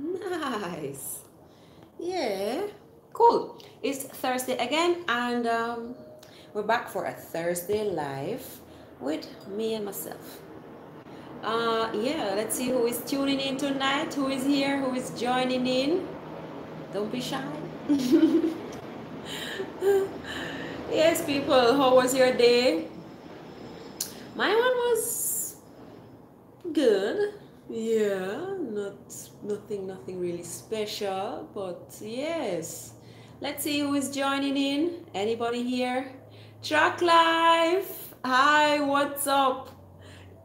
Nice. Yeah. Cool. It's Thursday again, and um, we're back for a Thursday live with me and myself. Uh, yeah, let's see who is tuning in tonight, who is here, who is joining in. Don't be shy. yes, people, how was your day? My one was good. Yeah, not nothing, nothing really special, but yes. Let's see who is joining in. Anybody here? Truck Life. Hi, what's up?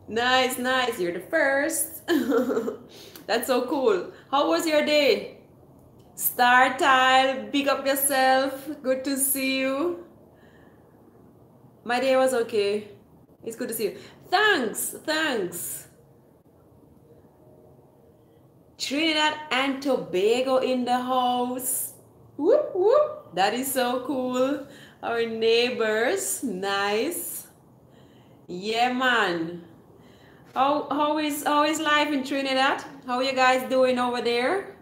Nice, nice. You're the first. That's so cool. How was your day? Star Tile, big up yourself. Good to see you. My day was okay. It's good to see you. Thanks, thanks. Trinidad and Tobago in the house. Whoop, whoop. That is so cool. Our neighbors. Nice. Yeah, man. How, how, is, how is life in Trinidad? How are you guys doing over there?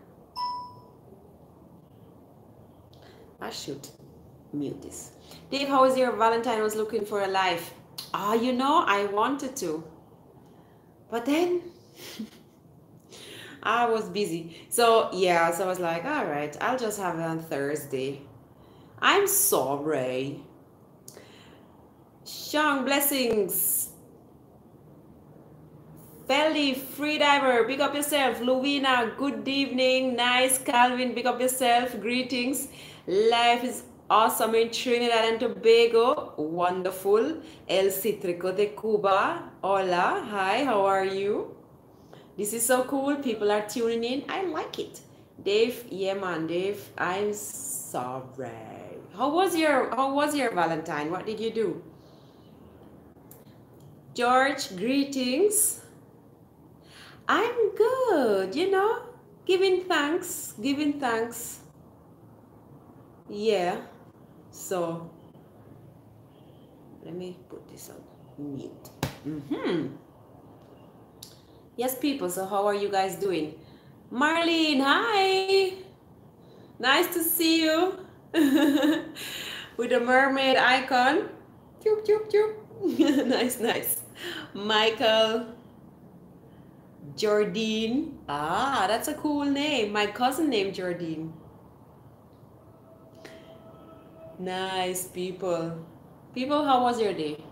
I should mute this. Dave, how is your Valentine? Was looking for a life. Ah, oh, you know, I wanted to. But then I was busy. So yeah, so I was like, all right, I'll just have it on Thursday. I'm sorry. Sean blessings. Felly, freediver, big up yourself. Louina, good evening. Nice. Calvin, big up yourself. Greetings. Life is awesome in Trinidad and Tobago. Wonderful. El Citrico de Cuba. Hola. Hi, how are you? This is so cool. People are tuning in. I like it. Dave, yeah man, Dave, I'm sorry. How was your how was your Valentine? What did you do? George, greetings. I'm good, you know, giving thanks, giving thanks. Yeah. So let me put this on mute. Mm-hmm. Yes, people. So how are you guys doing? Marlene, hi. Nice to see you. With the mermaid icon. Choop, choop, choop. nice, nice. Michael. Jordine. Ah, that's a cool name. My cousin named Jordine. Nice people. People, how was your day?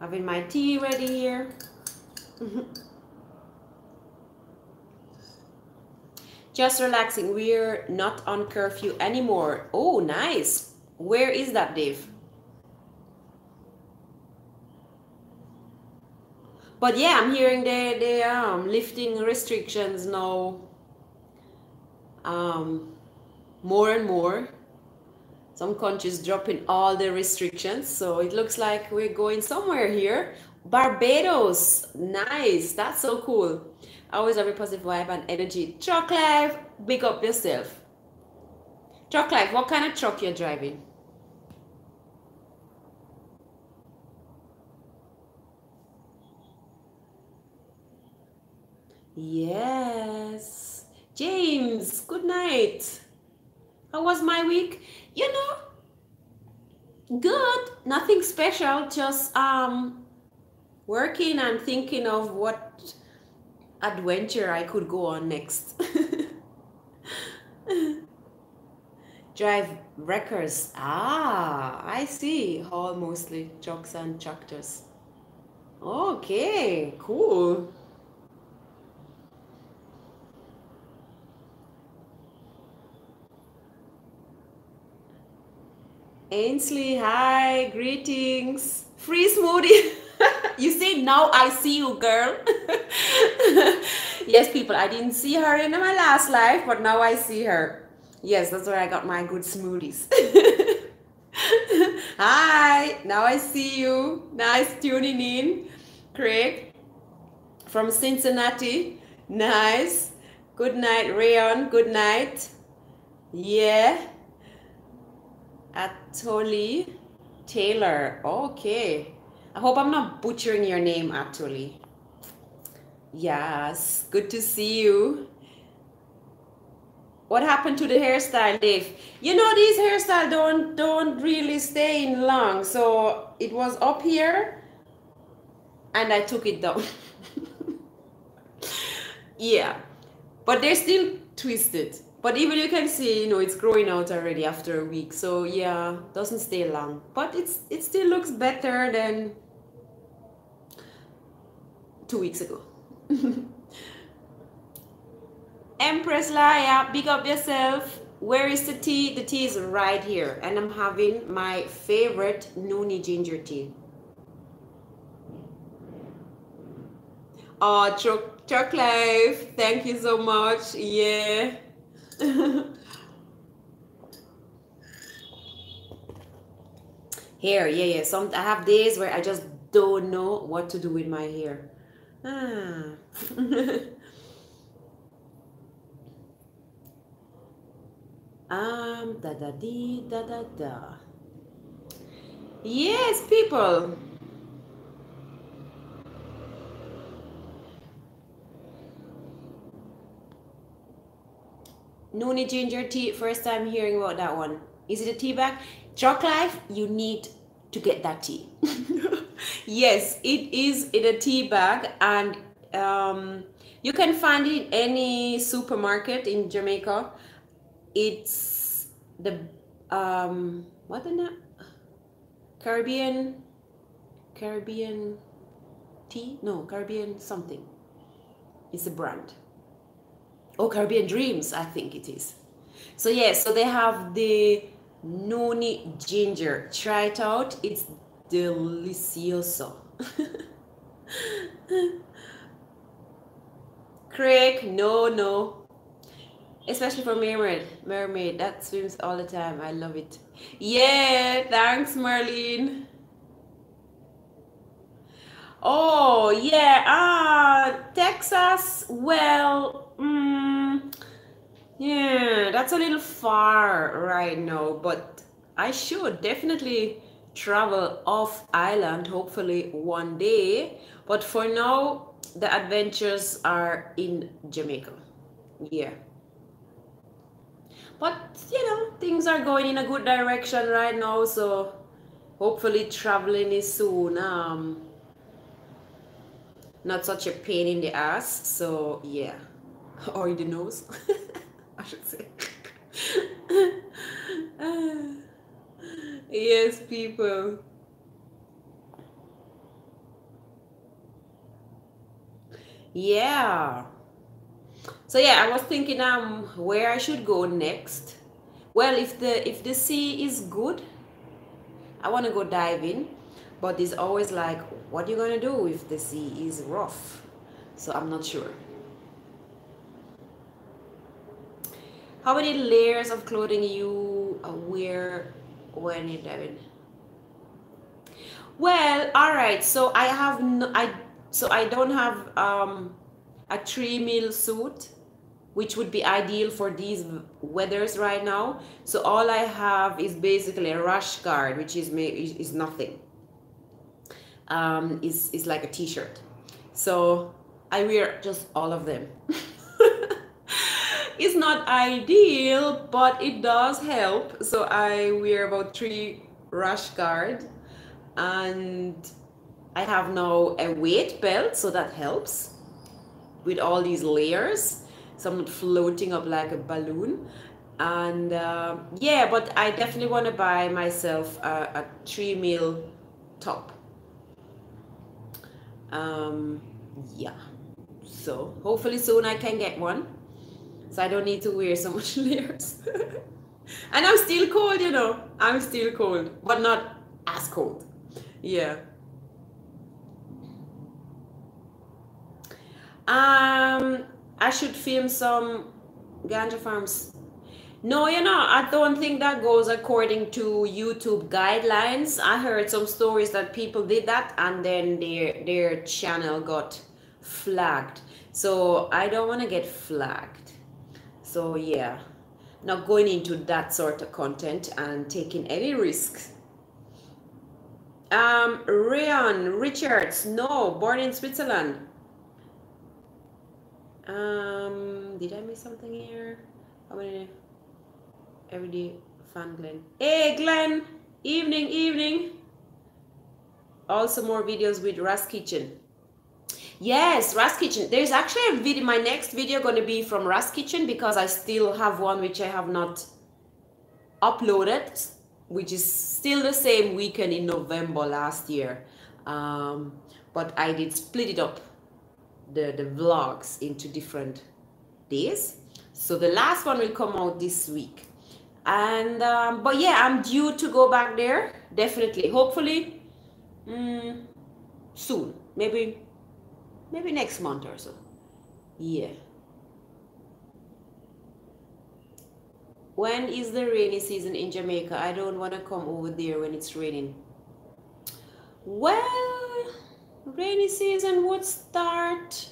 Having my tea ready here. Just relaxing. We're not on curfew anymore. Oh, nice. Where is that, Dave? But yeah, I'm hearing they they um lifting restrictions now. Um, more and more some countries dropping all the restrictions so it looks like we're going somewhere here. Barbados nice that's so cool. Always have a positive vibe and energy. Truck life big up yourself. Truck life what kind of truck you're driving? Yes. James good night. How was my week? You know, good. Nothing special. Just um, working and thinking of what adventure I could go on next. Drive wreckers. Ah, I see. Haul mostly trucks and tractors. Okay, cool. Ainsley, hi, greetings. Free smoothie. you see, now I see you, girl. yes, people, I didn't see her in my last life, but now I see her. Yes, that's where I got my good smoothies. hi, now I see you. Nice tuning in. Craig from Cincinnati. Nice. Good night, Rayon. Good night. Yeah. Atoli Taylor. Okay. I hope I'm not butchering your name, Atoli. Yes, good to see you. What happened to the hairstyle, Dave? You know these hairstyle don't don't really stay in long. So it was up here and I took it down. yeah. But they're still twisted. But even you can see, you know, it's growing out already after a week. So yeah, doesn't stay long. But it's it still looks better than two weeks ago. Empress Laya, big up yourself. Where is the tea? The tea is right here. And I'm having my favorite Noni ginger tea. Oh, Chuck Life, thank you so much. Yeah. hair, yeah, yeah. Some I have days where I just don't know what to do with my hair. Ah. Um, da da dee, da da da. Yes, people. Noni ginger tea, first time hearing about that one. Is it a tea bag? Chalk Life, you need to get that tea. yes, it is in a tea bag and um, you can find it in any supermarket in Jamaica it's the um what the name Caribbean Caribbean tea no Caribbean something it's a brand oh Caribbean Dreams I think it is. So yeah so they have the noni ginger. Try it out. It's delicioso. Craig no no. Especially for mermaid. Mermaid that swims all the time. I love it. Yeah thanks marlene oh yeah. Ah texas well mm, yeah that's a little far right now but i should definitely travel off island hopefully one day. But for now the adventures are in jamaica. Yeah. But you know things are going in a good direction right now so hopefully traveling is soon. Um not such a pain in the ass so yeah or in the nose. I should say. Yes people. Yeah. So yeah i was thinking um where i should go next. Well if the if the sea is good i want to go diving. But it's always like what are you gonna do if the sea is rough? So i'm not sure how many layers of clothing you uh, wear when you're diving well all right so i have no i so i don't have um a three mil suit which would be ideal for these weathers right now. So all I have is basically a rash guard, which is me is nothing. Um, is is like a t-shirt. So I wear just all of them. it's not ideal, but it does help. So I wear about three rash guard and I have now a weight belt, so that helps with all these layers. Some floating up like a balloon. And uh, yeah but i definitely want to buy myself a, a three mil top. Um yeah. So hopefully soon i can get one so i don't need to wear so much layers and i'm still cold you know i'm still cold but not as cold yeah um I should film some ganja farms. No, you know, I don't think that goes according to YouTube guidelines. I heard some stories that people did that and then their their channel got flagged. So I don't want to get flagged. So yeah, not going into that sort of content and taking any risks. Um, Rian Richards, no, born in Switzerland. Um, did I miss something here? How many? Everyday fan Glenn. Hey Glenn, evening, evening. Also more videos with Ras Kitchen. Yes, Ras Kitchen. There's actually a video. My next video going to be from Ras Kitchen because I still have one which I have not uploaded, which is still the same weekend in November last year. Um, but I did split it up the, the vlogs into different days. So the last one will come out this week. And, um, but yeah, I'm due to go back there. Definitely. Hopefully, mm, soon. Maybe, maybe next month or so. Yeah. When is the rainy season in Jamaica? I don't want to come over there when it's raining. Well, rainy season would start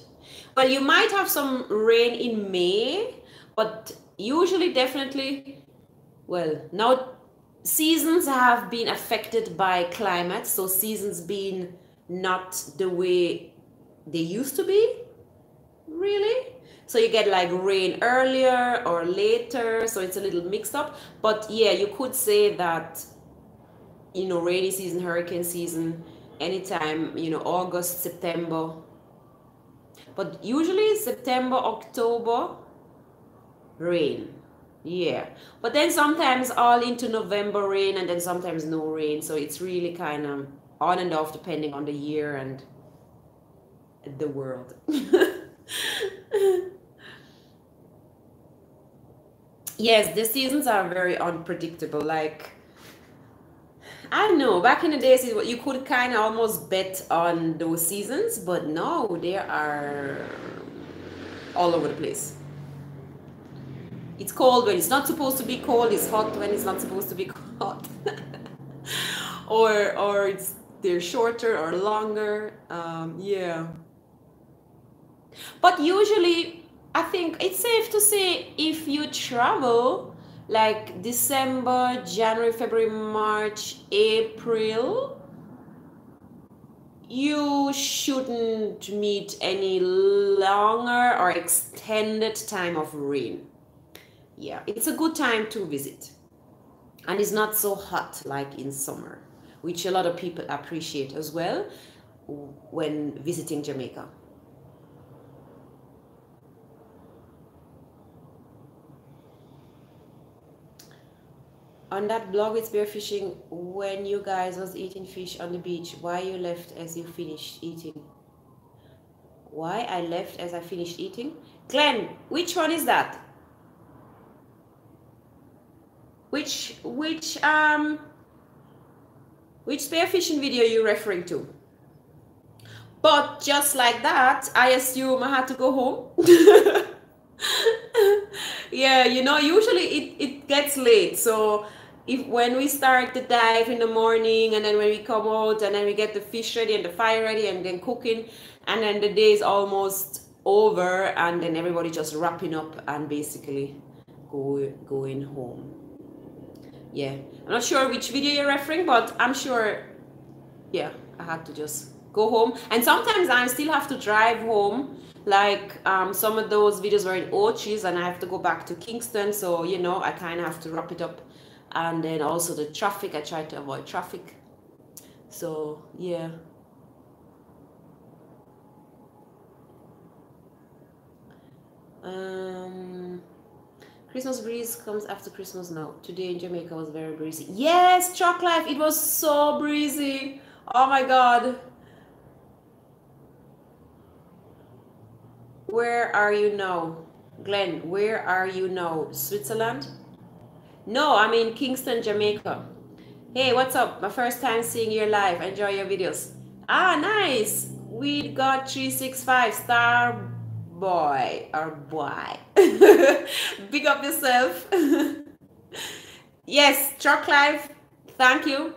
well, you might have some rain in May, but usually, definitely, well, now seasons have been affected by climate. So, seasons being not the way they used to be, really. So, you get like rain earlier or later. So, it's a little mixed up. But yeah, you could say that, you know, rainy season, hurricane season, anytime, you know, August, September but usually September, October, rain. Yeah. But then sometimes all into November rain and then sometimes no rain. So it's really kind of on and off depending on the year and the world. yes, the seasons are very unpredictable. Like I know. Back in the days, you could kind of almost bet on those seasons, but now they are all over the place. It's cold when it's not supposed to be cold. It's hot when it's not supposed to be hot. or or it's they're shorter or longer. Um, yeah. But usually, I think it's safe to say if you travel like December, January, February, March, April, you shouldn't meet any longer or extended time of rain. Yeah, it's a good time to visit. And it's not so hot like in summer, which a lot of people appreciate as well when visiting Jamaica. On that blog with spearfishing when you guys was eating fish on the beach why you left as you finished eating? Why i left as i finished eating? Glenn which one is that? Which which um which spearfishing video you referring to? But just like that i assume i had to go home. Yeah you know usually it, it gets late so if when we start the dive in the morning and then when we come out and then we get the fish ready and the fire ready and then cooking and then the day is almost over and then everybody just wrapping up and basically go going home. Yeah. I'm not sure which video you're referring but i'm sure yeah i had to just go home. And sometimes i still have to drive home. Like um, some of those videos were in Ochis and I have to go back to Kingston. So you know I kind of have to wrap it up and then also the traffic i try to avoid traffic. So yeah. Um christmas breeze comes after christmas now. Today in jamaica was very breezy. Yes truck life it was so breezy. Oh my god. Where are you now? Glenn where are you now? Switzerland no, I'm in Kingston, Jamaica. Hey, what's up? My first time seeing your live. Enjoy your videos. Ah, nice. We got 365 star boy or boy. Big up yourself. yes, Truck Life. Thank you.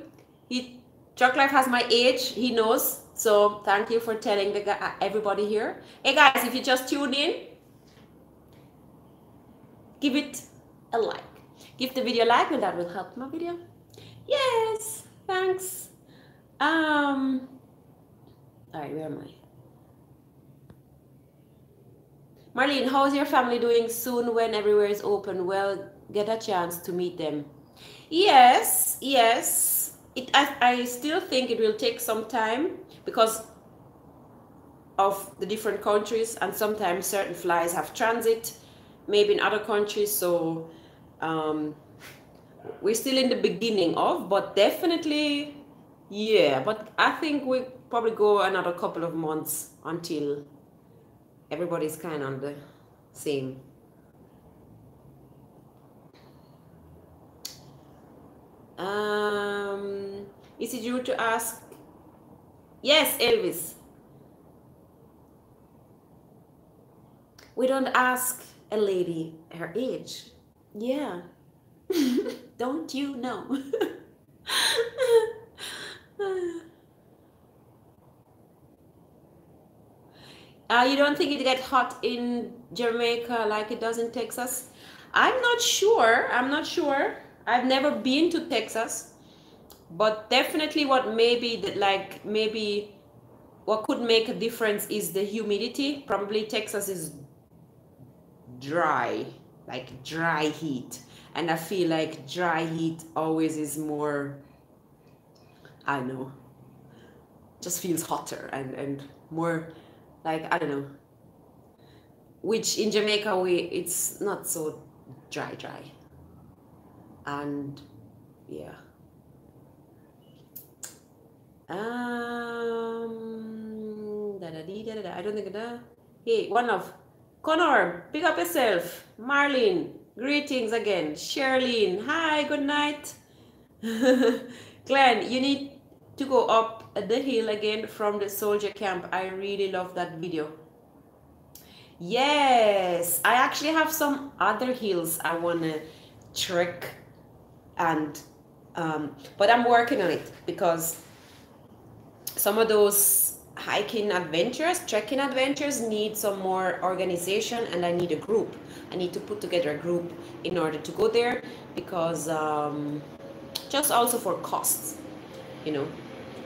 He Life has my age. He knows. So thank you for telling the everybody here. Hey guys, if you just tuned in, give it a like. Give the video a like and that will help my video. Yes, thanks. Um, all right, where am I? Marlene, how's your family doing soon when everywhere is open? Well, get a chance to meet them. Yes, yes. It, I, I still think it will take some time because of the different countries and sometimes certain flies have transit maybe in other countries so um, we're still in the beginning of but definitely yeah but i think we probably go another couple of months until everybody's kind of on the same. Um is it you to ask? Yes elvis. We don't ask a lady her age. Yeah. don't you know? uh, you don't think it get hot in Jamaica like it does in Texas? I'm not sure. I'm not sure. I've never been to Texas, but definitely what maybe that like maybe what could make a difference is the humidity. Probably Texas is dry, like dry heat. And I feel like dry heat always is more, I know, just feels hotter and, and more like, I don't know, which in Jamaica, we it's not so dry, dry. And yeah. Um, da da da da. I don't think that. Hey, one of Connor, pick up yourself. Marlene, greetings again. Sherlene, hi, good night. Glenn, you need to go up the hill again from the soldier camp. I really love that video. Yes, I actually have some other hills I want to trek and um, but I'm working on it because some of those hiking adventures, trekking adventures need some more organization and I need a group. I need to put together a group in order to go there because um, just also for costs, you know.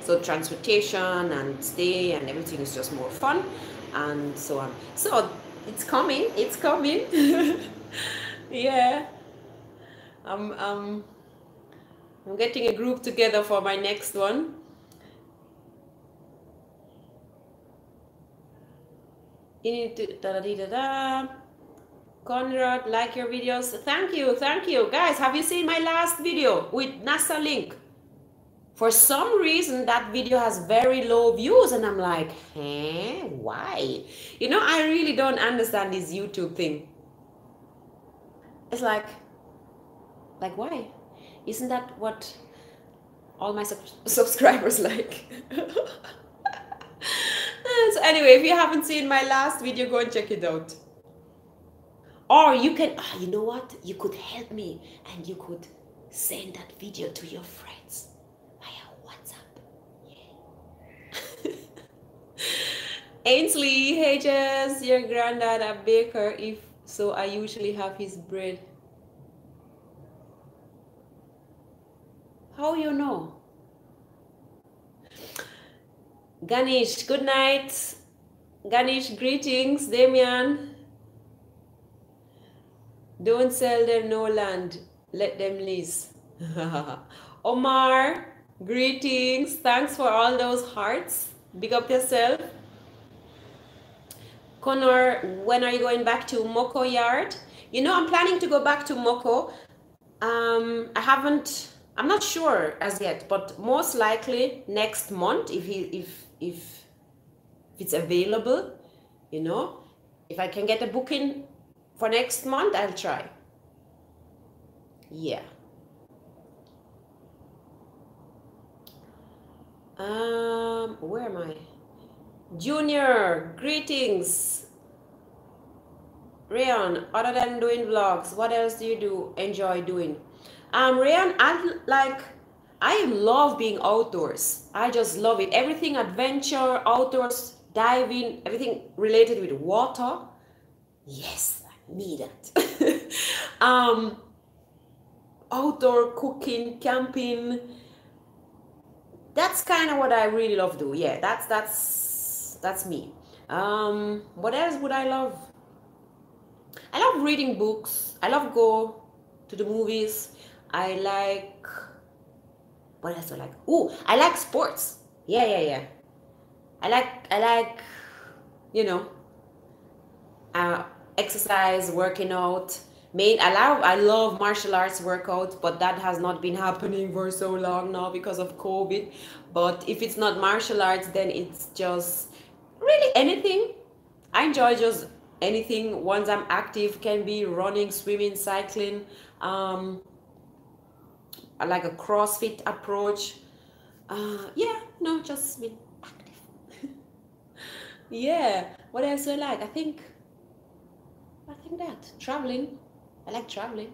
So transportation and stay and everything is just more fun and so on. So it's coming, it's coming. yeah. I'm, um, I'm getting a group together for my next one you need to da da da da Conrad, like your videos. Thank you, thank you. Guys, have you seen my last video with NASA link? For some reason, that video has very low views, and I'm like, eh, why? You know, I really don't understand this YouTube thing. It's like, like, why? Isn't that what all my sub subscribers like? so anyway, if you haven't seen my last video, go and check it out. Or you can, ah, you know what? You could help me and you could send that video to your friends via WhatsApp. Yeah. Ainsley, hey Jess, your granddad a baker. If so, I usually have his bread. How you know? Ganesh, good night. Ganesh, greetings. Damian. Don't sell them no land. Let them lease. Omar, greetings. Thanks for all those hearts. Big up yourself. Connor, when are you going back to Moko Yard? You know, I'm planning to go back to Moko. Um, I haven't, I'm not sure as yet, but most likely next month if he, if if if it's available you know. If i can get a booking for next month i'll try. Yeah. Um where am i? Junior greetings. Rayon other than doing vlogs what else do you do enjoy doing? Um rayon i like I love being outdoors. I just love it. Everything adventure, outdoors, diving, everything related with water. Yes, I need that. um, outdoor cooking, camping. That's kind of what I really love do. Yeah, that's that's that's me. Um, what else would I love? I love reading books. I love go to the movies. I like what else I like? Oh, I like sports. Yeah, yeah, yeah. I like I like you know uh, exercise, working out. Main, I love I love martial arts workout, but that has not been happening for so long now because of COVID. But if it's not martial arts, then it's just really anything. I enjoy just anything once I'm active can be running, swimming, cycling. Um, like a CrossFit approach. Uh, yeah, no, just be active. yeah, what else do I like? I think, I think that traveling. I like traveling.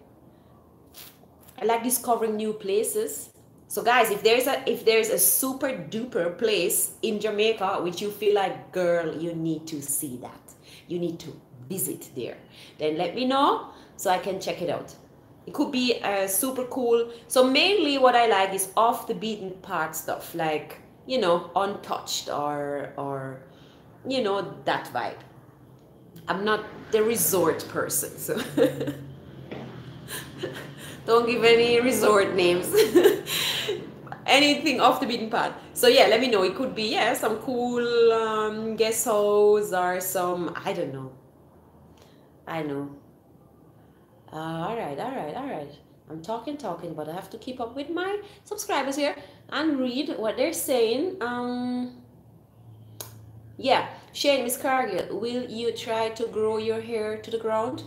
I like discovering new places. So guys, if there's a if there's a super duper place in Jamaica which you feel like, girl, you need to see that. You need to visit there. Then let me know so I can check it out. It could be uh, super cool. So mainly what I like is off the beaten path stuff, like you know, untouched or or you know that vibe. I'm not the resort person, so don't give any resort names. Anything off the beaten path. So yeah, let me know. It could be yeah some cool um, guest house or some I don't know. I know uh, all right, all right, all right. I'm talking, talking, but I have to keep up with my subscribers here and read what they're saying. Um, yeah, Shane, Miss Cargill, will you try to grow your hair to the ground?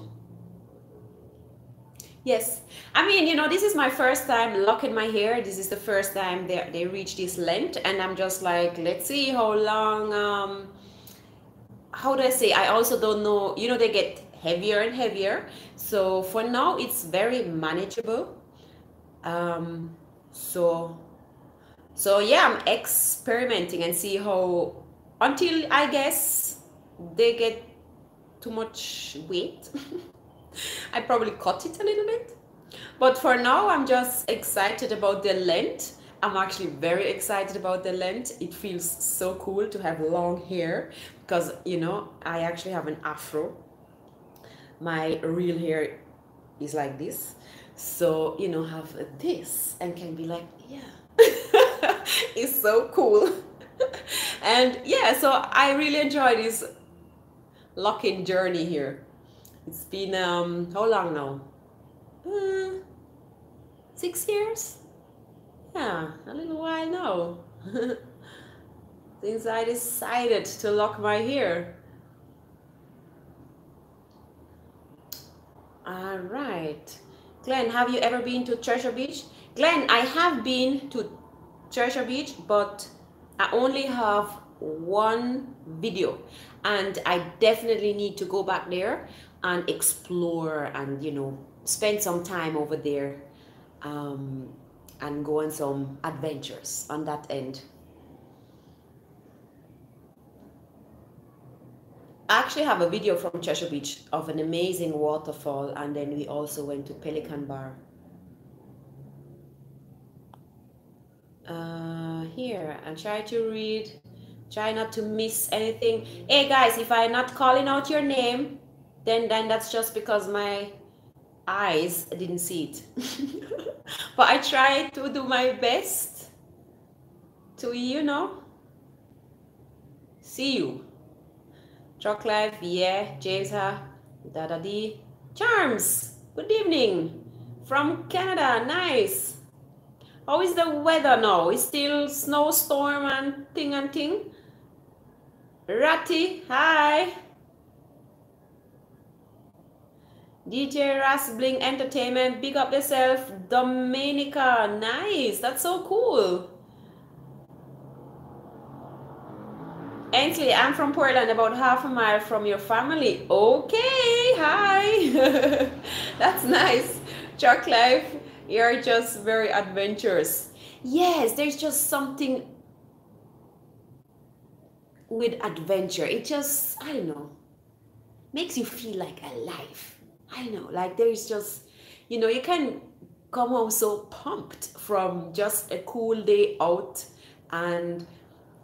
Yes. I mean, you know, this is my first time locking my hair. This is the first time they, they reach this length. And I'm just like, let's see how long, um, how do I say? I also don't know, you know, they get heavier and heavier. So for now, it's very manageable. Um, so, so yeah, I'm experimenting and see how, until I guess they get too much weight. I probably cut it a little bit. But for now, I'm just excited about the length. I'm actually very excited about the length. It feels so cool to have long hair because, you know, I actually have an afro my real hair is like this. So you know have this and can be like yeah. It's so cool. And yeah so i really enjoy this locking journey here. It's been um how long now? Uh, six years? Yeah a little while now. Since i decided to lock my hair All right. Glenn, have you ever been to Treasure Beach? Glenn, I have been to Treasure Beach, but I only have one video and I definitely need to go back there and explore and, you know, spend some time over there um, and go on some adventures on that end. I actually have a video from Treasure Beach of an amazing waterfall and then we also went to Pelican Bar. Uh, here, and try to read, try not to miss anything. Hey guys, if I'm not calling out your name, then, then that's just because my eyes didn't see it. but I try to do my best to, you know, see you. Ha, da da dee. Charms, good evening from Canada, nice. How is the weather now? It's still snowstorm and thing and thing? Ratty, hi. DJ Rasbling Entertainment, big up yourself. Dominica, nice. That's so cool. Ainsley, I'm from Portland, about half a mile from your family. Okay, hi. That's nice. Truck life, you're just very adventurous. Yes, there's just something with adventure. It just, I don't know, makes you feel like alive. I know, like there's just, you know, you can come home so pumped from just a cool day out and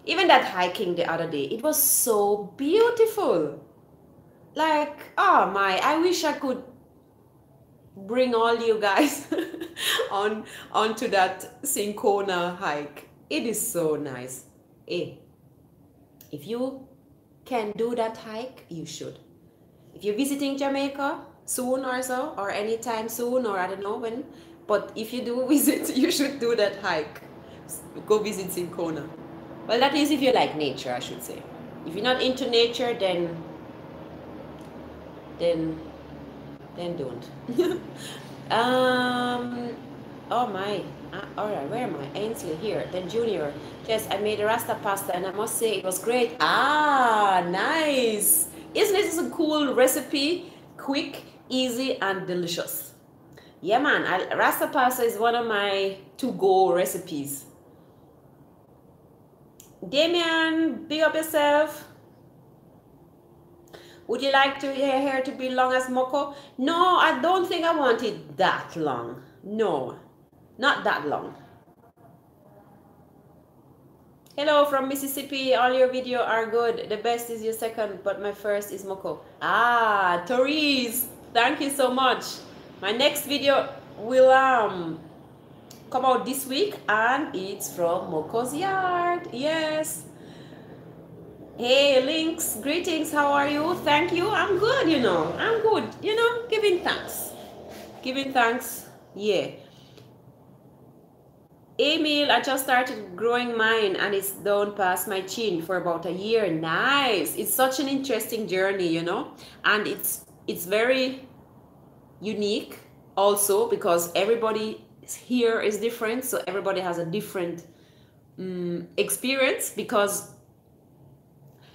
even that hiking the other day, it was so beautiful. like oh my i wish i could bring all you guys on onto that Cinchona hike. It is so nice. Eh if you can do that hike you should. If you're visiting jamaica soon or so or anytime soon or i don't know when but if you do visit you should do that hike. Go visit Cinchona well that is if you like nature i should say. If you're not into nature then then then don't. Um oh my uh, all right where am i? Ainsley here then junior. Yes i made a rasta pasta and i must say it was great. Ah nice. Isn't this a cool recipe? Quick easy and delicious. Yeah man I, rasta pasta is one of my to-go recipes Damien, big up yourself. Would you like to your hair to be long as Moko? No, I don't think I want it that long. No, not that long. Hello from Mississippi. All your video are good. The best is your second, but my first is Moko. Ah, Therese, thank you so much. My next video will um come out this week and it's from Moko's yard. Yes. Hey, Links, greetings. How are you? Thank you. I'm good, you know. I'm good, you know, giving thanks. Giving thanks. Yeah. Emil, I just started growing mine and it's down past my chin for about a year. Nice. It's such an interesting journey, you know, and it's it's very unique also because everybody here is different. So everybody has a different um, experience because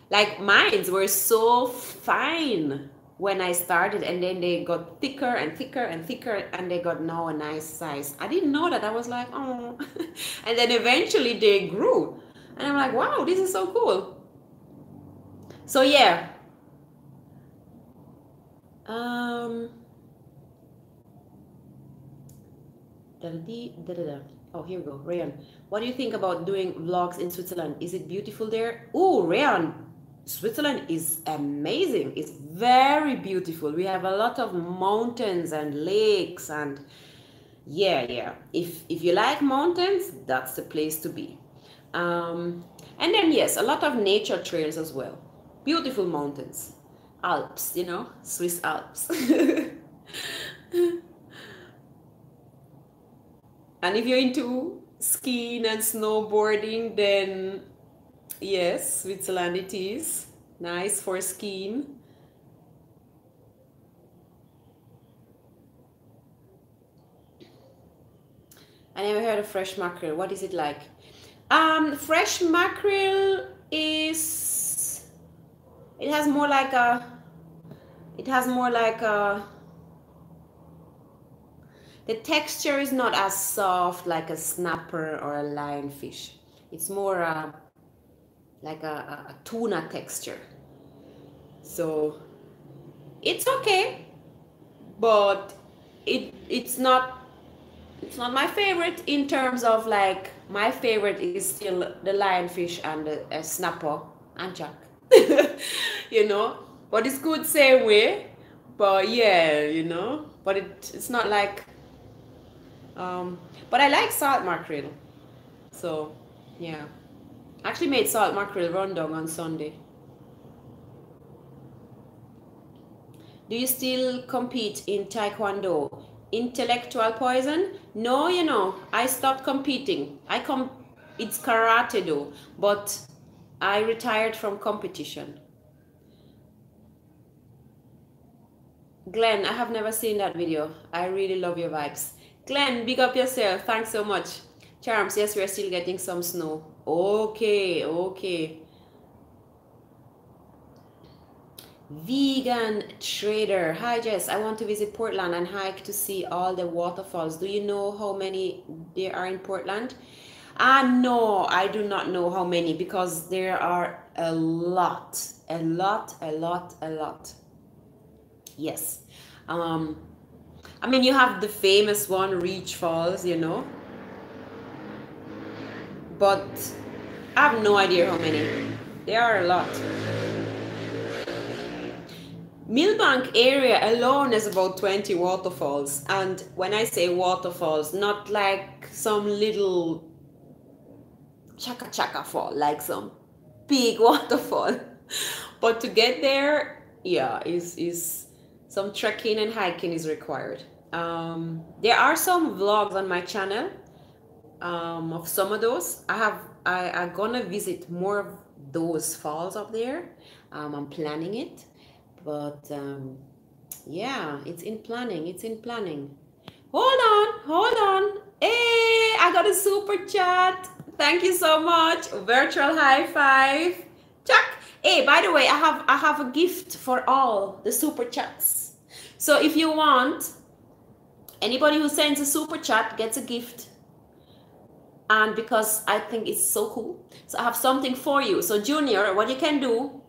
like mines were so fine when I started and then they got thicker and thicker and thicker and they got now a nice size. I didn't know that. I was like, oh. and then eventually they grew. And I'm like, wow, this is so cool. So yeah. Um Oh, here we go. Rayan, what do you think about doing vlogs in Switzerland? Is it beautiful there? Oh, Rayan, Switzerland is amazing. It's very beautiful. We have a lot of mountains and lakes and yeah, yeah. If if you like mountains, that's the place to be. Um, and then yes, a lot of nature trails as well. Beautiful mountains, Alps, you know, Swiss Alps. and if you're into skiing and snowboarding, then Yes, Switzerland it is. Nice for skiing. I never heard of fresh mackerel. What is it like? Um, fresh mackerel is, it has more like a, it has more like a, the texture is not as soft like a snapper or a lionfish. It's more uh, like a, a tuna texture. So it's okay, but it it's not it's not my favorite in terms of like my favorite is still the lionfish and the uh, snapper and jack you know but it's good same way but yeah you know but it, it's not like um but i like salt mackerel so yeah actually made salt mackerel rundown on Sunday. Do you still compete in Taekwondo? Intellectual poison? No, you know, I stopped competing. I com it's karate though, but I retired from competition. Glenn, I have never seen that video. I really love your vibes. Glenn, big up yourself. Thanks so much. Charms, yes, we're still getting some snow. Okay, okay. Vegan trader. Hi Jess, I want to visit Portland and hike to see all the waterfalls. Do you know how many there are in Portland? Ah, no, I do not know how many because there are a lot, a lot, a lot, a lot. Yes. Um, I mean, you have the famous one, Reach Falls, you know, but I have no idea how many. There are a lot. Millbank area alone has about 20 waterfalls. And when I say waterfalls, not like some little chaka chaka fall, like some big waterfall. but to get there, yeah, is is some trekking and hiking is required. Um, there are some vlogs on my channel um, of some of those. I have I, I'm gonna visit more of those falls up there. Um, I'm planning it but um, yeah it's in planning it's in planning. Hold on hold on. Hey i got a super chat. Thank you so much. Virtual high five. Chuck. Hey by the way i have i have a gift for all the super chats. So if you want anybody who sends a super chat gets a gift. And because i think it's so cool. So i have something for you. So junior what you can do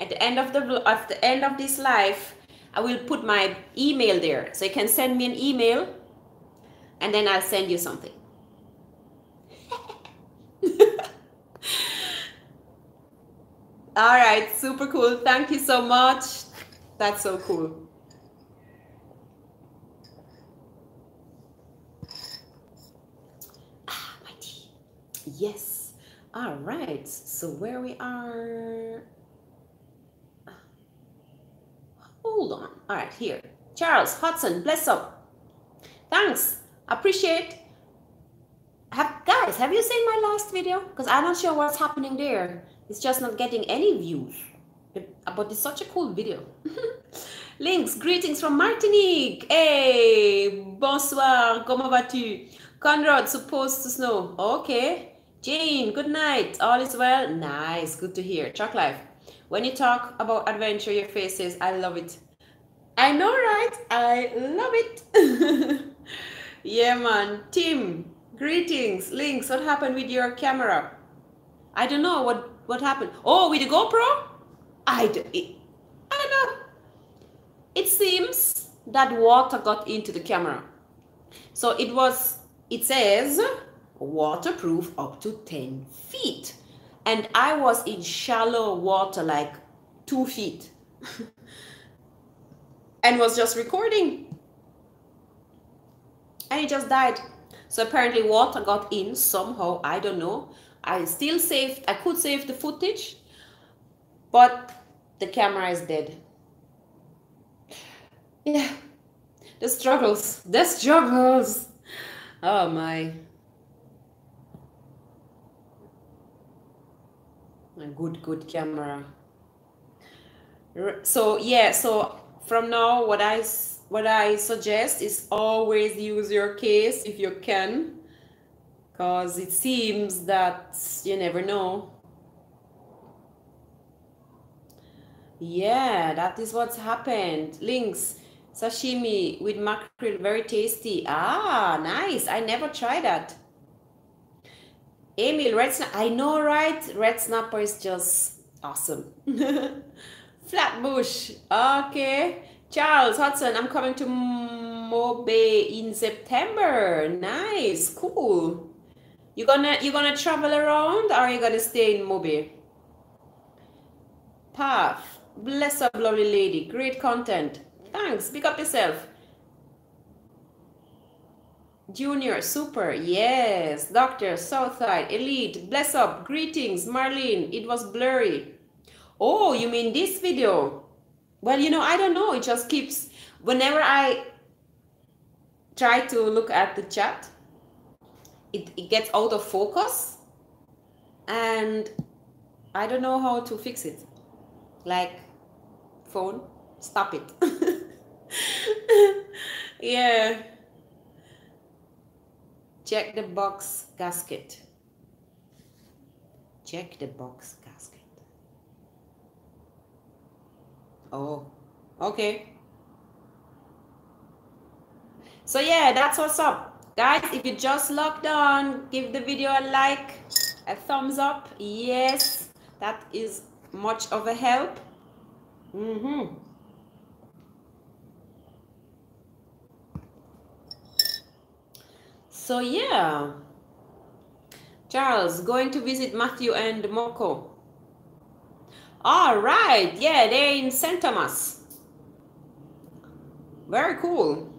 at the end of the at the end of this live i will put my email there. So you can send me an email and then i'll send you something. All right super cool. Thank you so much. That's so cool ah my tea yes all right so where we are Hold on. All right, here. Charles Hudson, bless up. Thanks. Appreciate. Have, guys, have you seen my last video? Because I'm not sure what's happening there. It's just not getting any views. But uh, it's such a cool video. Links, greetings from Martinique. Hey, bonsoir, comment vas-tu? Conrad, supposed to snow. Okay. Jane, good night. All is well? Nice, good to hear. Chuck life. When you talk about adventure, your face says, I love it. I know, right? I love it. yeah, man. Tim, greetings. Links, what happened with your camera? I don't know what, what happened. Oh, with the GoPro? I, do, it, I don't know. It seems that water got into the camera. So it was, it says waterproof up to 10 feet and I was in shallow water, like two feet, and was just recording. And it just died. So apparently water got in somehow. I don't know. I still saved, I could save the footage, but the camera is dead. Yeah, the struggles, the struggles. Oh my. A good good camera. So yeah so from now what i what i suggest is always use your case if you can because it seems that you never know. Yeah that is what's happened. Links sashimi with mackerel very tasty. Ah nice. I never tried that Emil, red snapper. I know, right? Red snapper is just awesome. Flatbush. Okay. Charles Hudson, I'm coming to MoBay in September. Nice. Cool. You gonna you gonna travel around or are you gonna stay in MoBay? Path. Bless up, lovely lady. Great content. Thanks. Pick up yourself. Junior, super, yes. Doctor, Southside, Elite, bless up, greetings, Marlene, it was blurry. Oh, you mean this video? Well, you know, I don't know. It just keeps, whenever I try to look at the chat, it, it gets out of focus and I don't know how to fix it. Like, phone, stop it. yeah. Check the box gasket. Check the box gasket. Oh, okay. So yeah, that's what's up. Guys, if you just logged on, give the video a like, a thumbs up. Yes, that is much of a help. Mm-hmm. So yeah, Charles going to visit Matthew and Moko. All right, yeah, they're in St. Thomas. Very cool.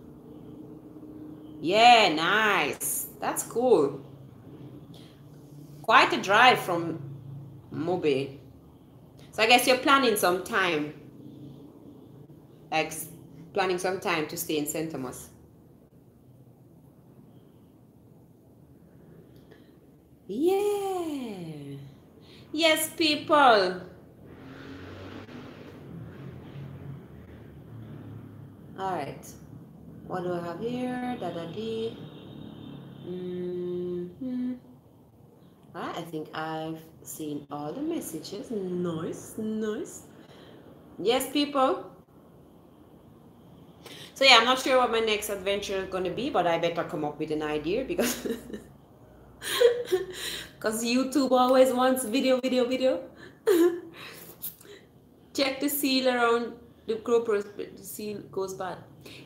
Yeah, nice. That's cool. Quite a drive from MoBay. So I guess you're planning some time. Like planning some time to stay in St. Thomas. Yeah. Yes, people. All right. What do I have here? Da da dee. Mm-hmm. All right, I think I've seen all the messages. Nice, nice. Yes, people. So yeah, I'm not sure what my next adventure is going to be, but I better come up with an idea because because YouTube always wants video, video, video. Check the seal around the GoPro the seal goes bad.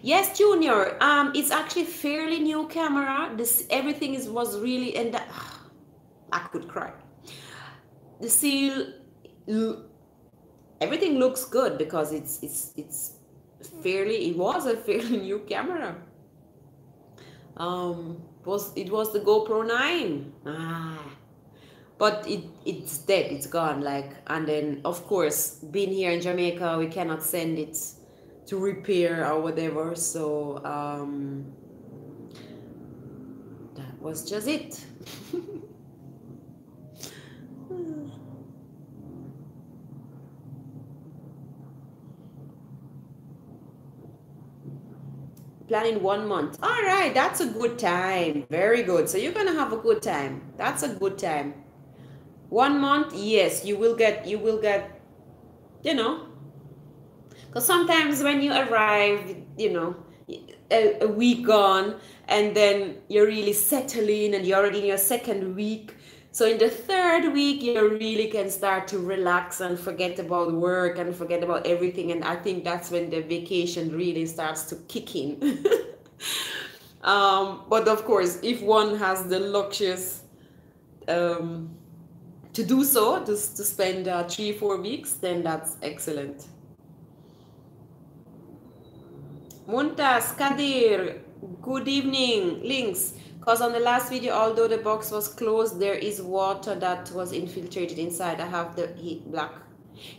Yes, Junior. Um, it's actually fairly new camera. This everything is was really and I could cry. The seal, everything looks good because it's it's it's fairly it was a fairly new camera. Um, was it was the GoPro nine. Ah but it it's dead it's gone like and then of course being here in jamaica we cannot send it to repair or whatever so um that was just it planning one month. All right that's a good time. Very good. So you're gonna have a good time. That's a good time. One month yes you will get you will get you know. Because sometimes when you arrive you know a, a week gone and then you're really settling and you're already in your second week so in the third week you really can start to relax and forget about work and forget about everything and i think that's when the vacation really starts to kick in um, but of course if one has the luxurious um, to do so, to, to spend uh, three, four weeks, then that's excellent. Muntas, Kadir, good evening. Links, because on the last video, although the box was closed, there is water that was infiltrated inside. I have the heat black.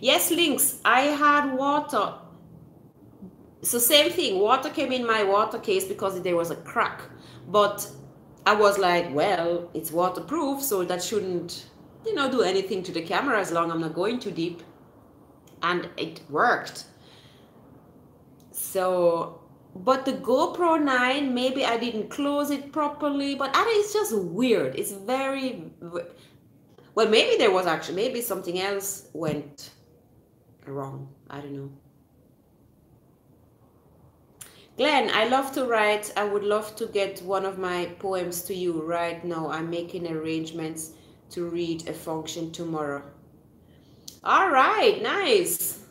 Yes, Links, I had water. So same thing, water came in my water case because there was a crack. But I was like, well, it's waterproof, so that shouldn't you know, do anything to the camera as long as I'm not going too deep. And it worked. So, but the GoPro 9, maybe I didn't close it properly, but I it's just weird. It's very, well, maybe there was actually, maybe something else went wrong. I don't know. Glenn, I love to write. I would love to get one of my poems to you right now. I'm making arrangements to read a function tomorrow. All right, nice.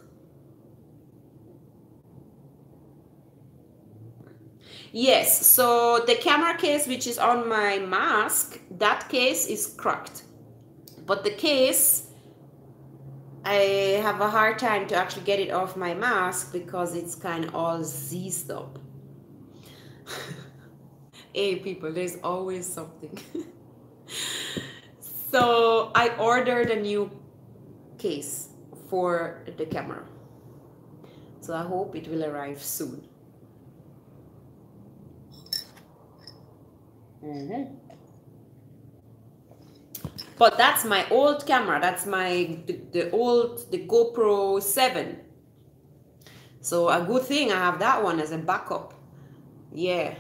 Yes, so the camera case which is on my mask, that case is cracked. But the case, I have a hard time to actually get it off my mask because it's kind of all seized up. hey people, there's always something. So I ordered a new case for the camera. So I hope it will arrive soon. Mm -hmm. But that's my old camera. That's my the, the old the GoPro 7. So a good thing I have that one as a backup. Yeah.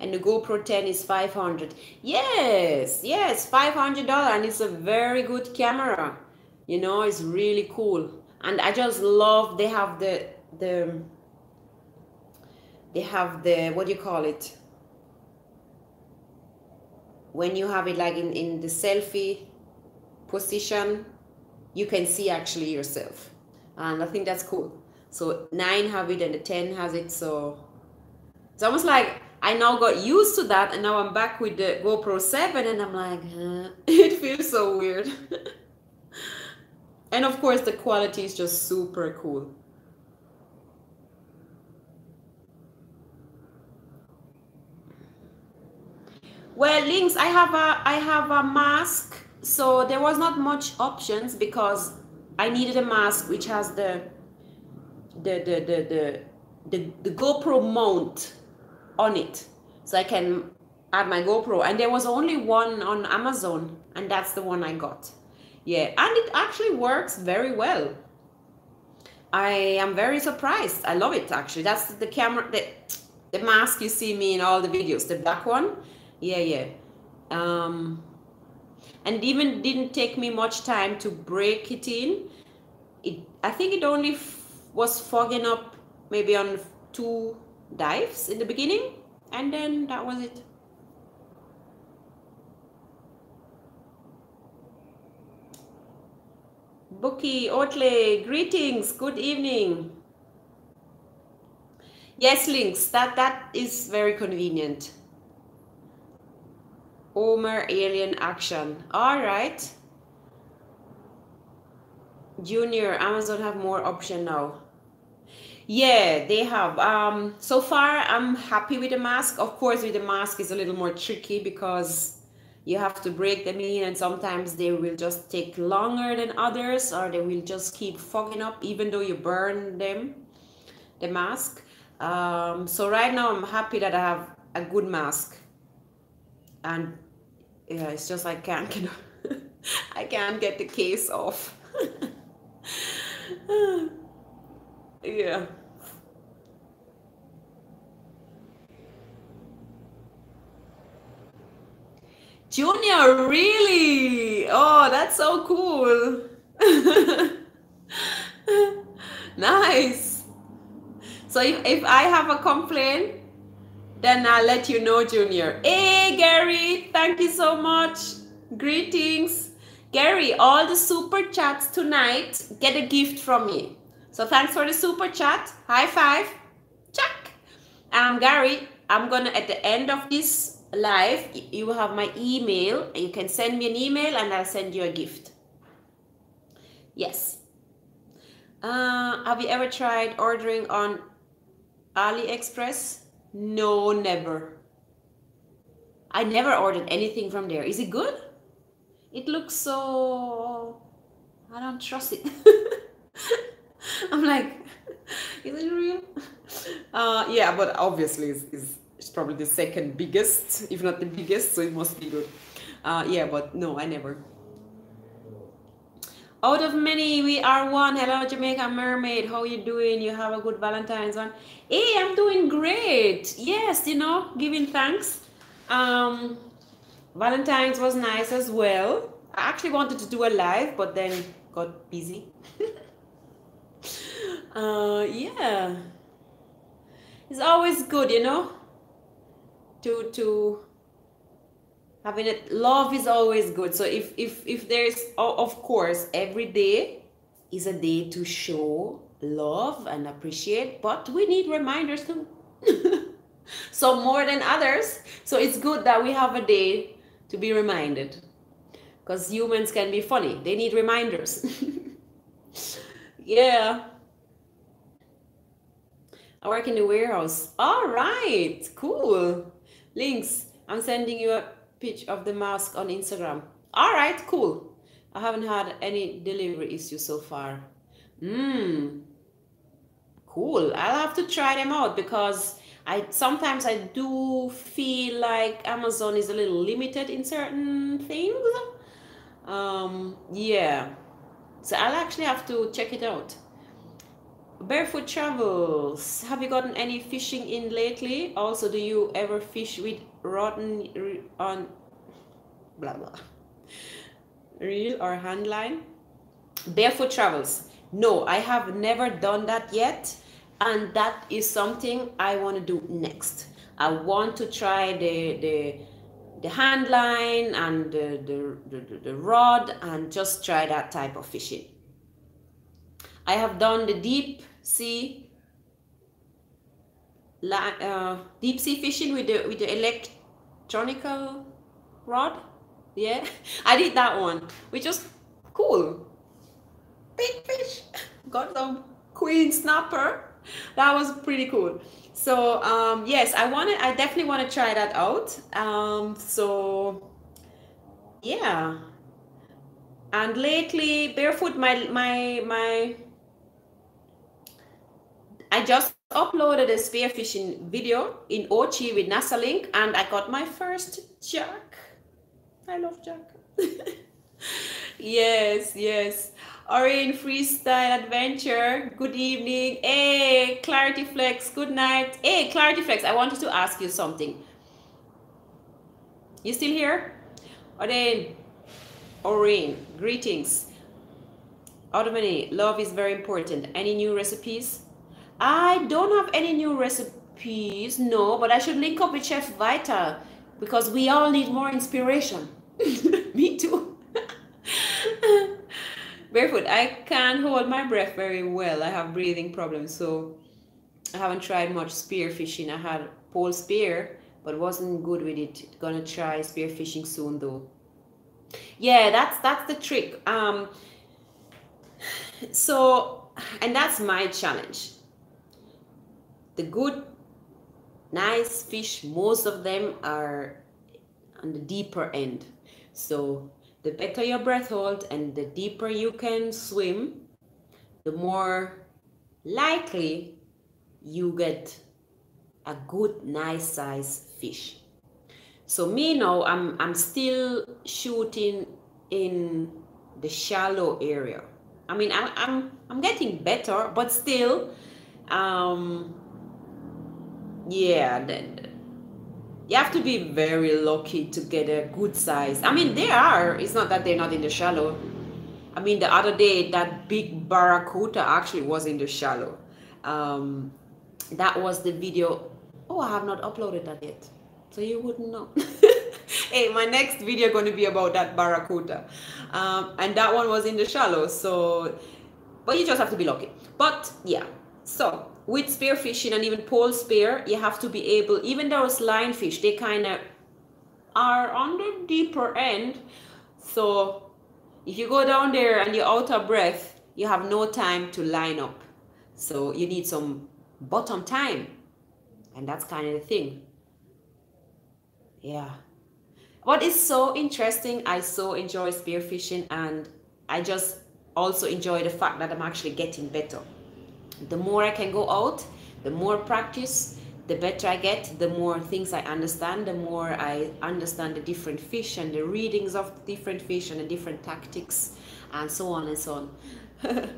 and the GoPro 10 is 500 yes yes 500 dollar and it's a very good camera you know it's really cool and I just love they have the the they have the what do you call it when you have it like in, in the selfie position you can see actually yourself and I think that's cool so 9 have it and the 10 has it so it's almost like I now got used to that and now I'm back with the GoPro 7 and I'm like, huh? it feels so weird. And of course, the quality is just super cool. Well, links, I have a I have a mask. So there was not much options because I needed a mask which has the the the the the, the, the GoPro mount on it. So I can add my GoPro. And there was only one on Amazon, and that's the one I got. Yeah, and it actually works very well. I am very surprised. I love it actually. That's the camera the the mask you see me in all the videos, the black one yeah yeah um and even didn't take me much time to break it in it i think it only was fogging up maybe on two dives in the beginning and then that was it Bookie Oatley, greetings, good evening. Yes, links, that, that is very convenient. Omer Alien Action. All right. Junior, Amazon have more option now. Yeah, they have. Um, so far, I'm happy with the mask. Of course, with the mask is a little more tricky because you have to break them in and sometimes they will just take longer than others or they will just keep fogging up even though you burn them, the mask. Um, so right now, I'm happy that I have a good mask and yeah, it's just I can't get I can't get the case off. yeah. Junior, really? Oh, that's so cool. nice. So if, if I have a complaint, then I'll let you know, Junior. Hey, Gary, thank you so much. Greetings. Gary, all the super chats tonight get a gift from me. So thanks for the super chat. High five. Check. Um, Gary, I'm going to, at the end of this live, you have my email. You can send me an email and I'll send you a gift. Yes. Uh, have you ever tried ordering on AliExpress? No, never. I never ordered anything from there. Is it good? It looks so... I don't trust it. I'm like, is it real? Uh, yeah, but obviously it's, it's, it's, probably the second biggest, if not the biggest, so it must be good. Uh, yeah, but no, I never. Out of many, we are one. Hello, Jamaica Mermaid. How you doing? You have a good Valentine's one. Hey, I'm doing great. Yes, you know, giving thanks. Um, Valentine's was nice as well. I actually wanted to do a live, but then got busy. uh, yeah, it's always good, you know, to to having it love is always good. So if if if there's of course every day is a day to show love and appreciate but we need reminders too. Some more than others. So it's good that we have a day to be reminded because humans can be funny. They need reminders. Yeah. I work in the warehouse. All right cool. Links i'm sending you a pitch of the mask on Instagram. All right, cool. I haven't had any delivery issues so far. Mmm. Cool. I'll have to try them out because I sometimes I do feel like Amazon is a little limited in certain things. Um, yeah. So I'll actually have to check it out. Barefoot travels. Have you gotten any fishing in lately? Also, do you ever fish with rotten on blah blah reel or hand line? Barefoot travels. No, I have never done that yet, and that is something I want to do next. I want to try the the the hand line and the, the, the, the rod and just try that type of fishing. I have done the deep sea uh, deep sea fishing with the with the electronical rod yeah i did that one which was cool big fish. Got some queen snapper. That was pretty cool. So um, yes, I wanted. I definitely want to try that out. Um, so yeah. And lately, barefoot, my my my. I just uploaded a spearfishing video in Ochi with NASA Link, and I got my first jack. I love jack. yes, yes. Orin Freestyle Adventure, good evening. Hey, Clarity Flex, good night. Hey, Clarity Flex, I wanted to ask you something. You still here? Orin, Orin, greetings. Automani, love is very important. Any new recipes? I don't have any new recipes, no, but I should link up with Chef Vita because we all need more inspiration. Me too. Barefoot, I can't hold my breath very well. I have breathing problems, so I haven't tried much spear fishing. I had pole spear, but wasn't good with it. Gonna try spear fishing soon though. Yeah, that's that's the trick. Um, so, and that's my challenge. The good, nice fish, most of them are on the deeper end. So the better your breath hold and the deeper you can swim, the more likely you get a good, nice size fish. So me now, I'm, I'm still shooting in the shallow area. I mean, I'm, I'm, I'm getting better, but still, um, yeah, then you have to be very lucky to get a good size. I mean, they are. It's not that they're not in the shallow. I mean, the other day, that big barracuda actually was in the shallow. Um, that was the video. Oh, I have not uploaded that yet. So you wouldn't know. hey, my next video going to be about that barracuda. Um, and that one was in the shallow. So, but you just have to be lucky. But yeah, so with spear fishing and even pole spear, you have to be able, even those lionfish, they kind of are on the deeper end. So if you go down there and you're out of breath, you have no time to line up. So you need some bottom time. And that's kind of the thing. Yeah. What is so interesting, I so enjoy spearfishing and I just also enjoy the fact that I'm actually getting better the more I can go out, the more practice, the better I get, the more things I understand, the more I understand the different fish and the readings of the different fish and the different tactics and so on and so on.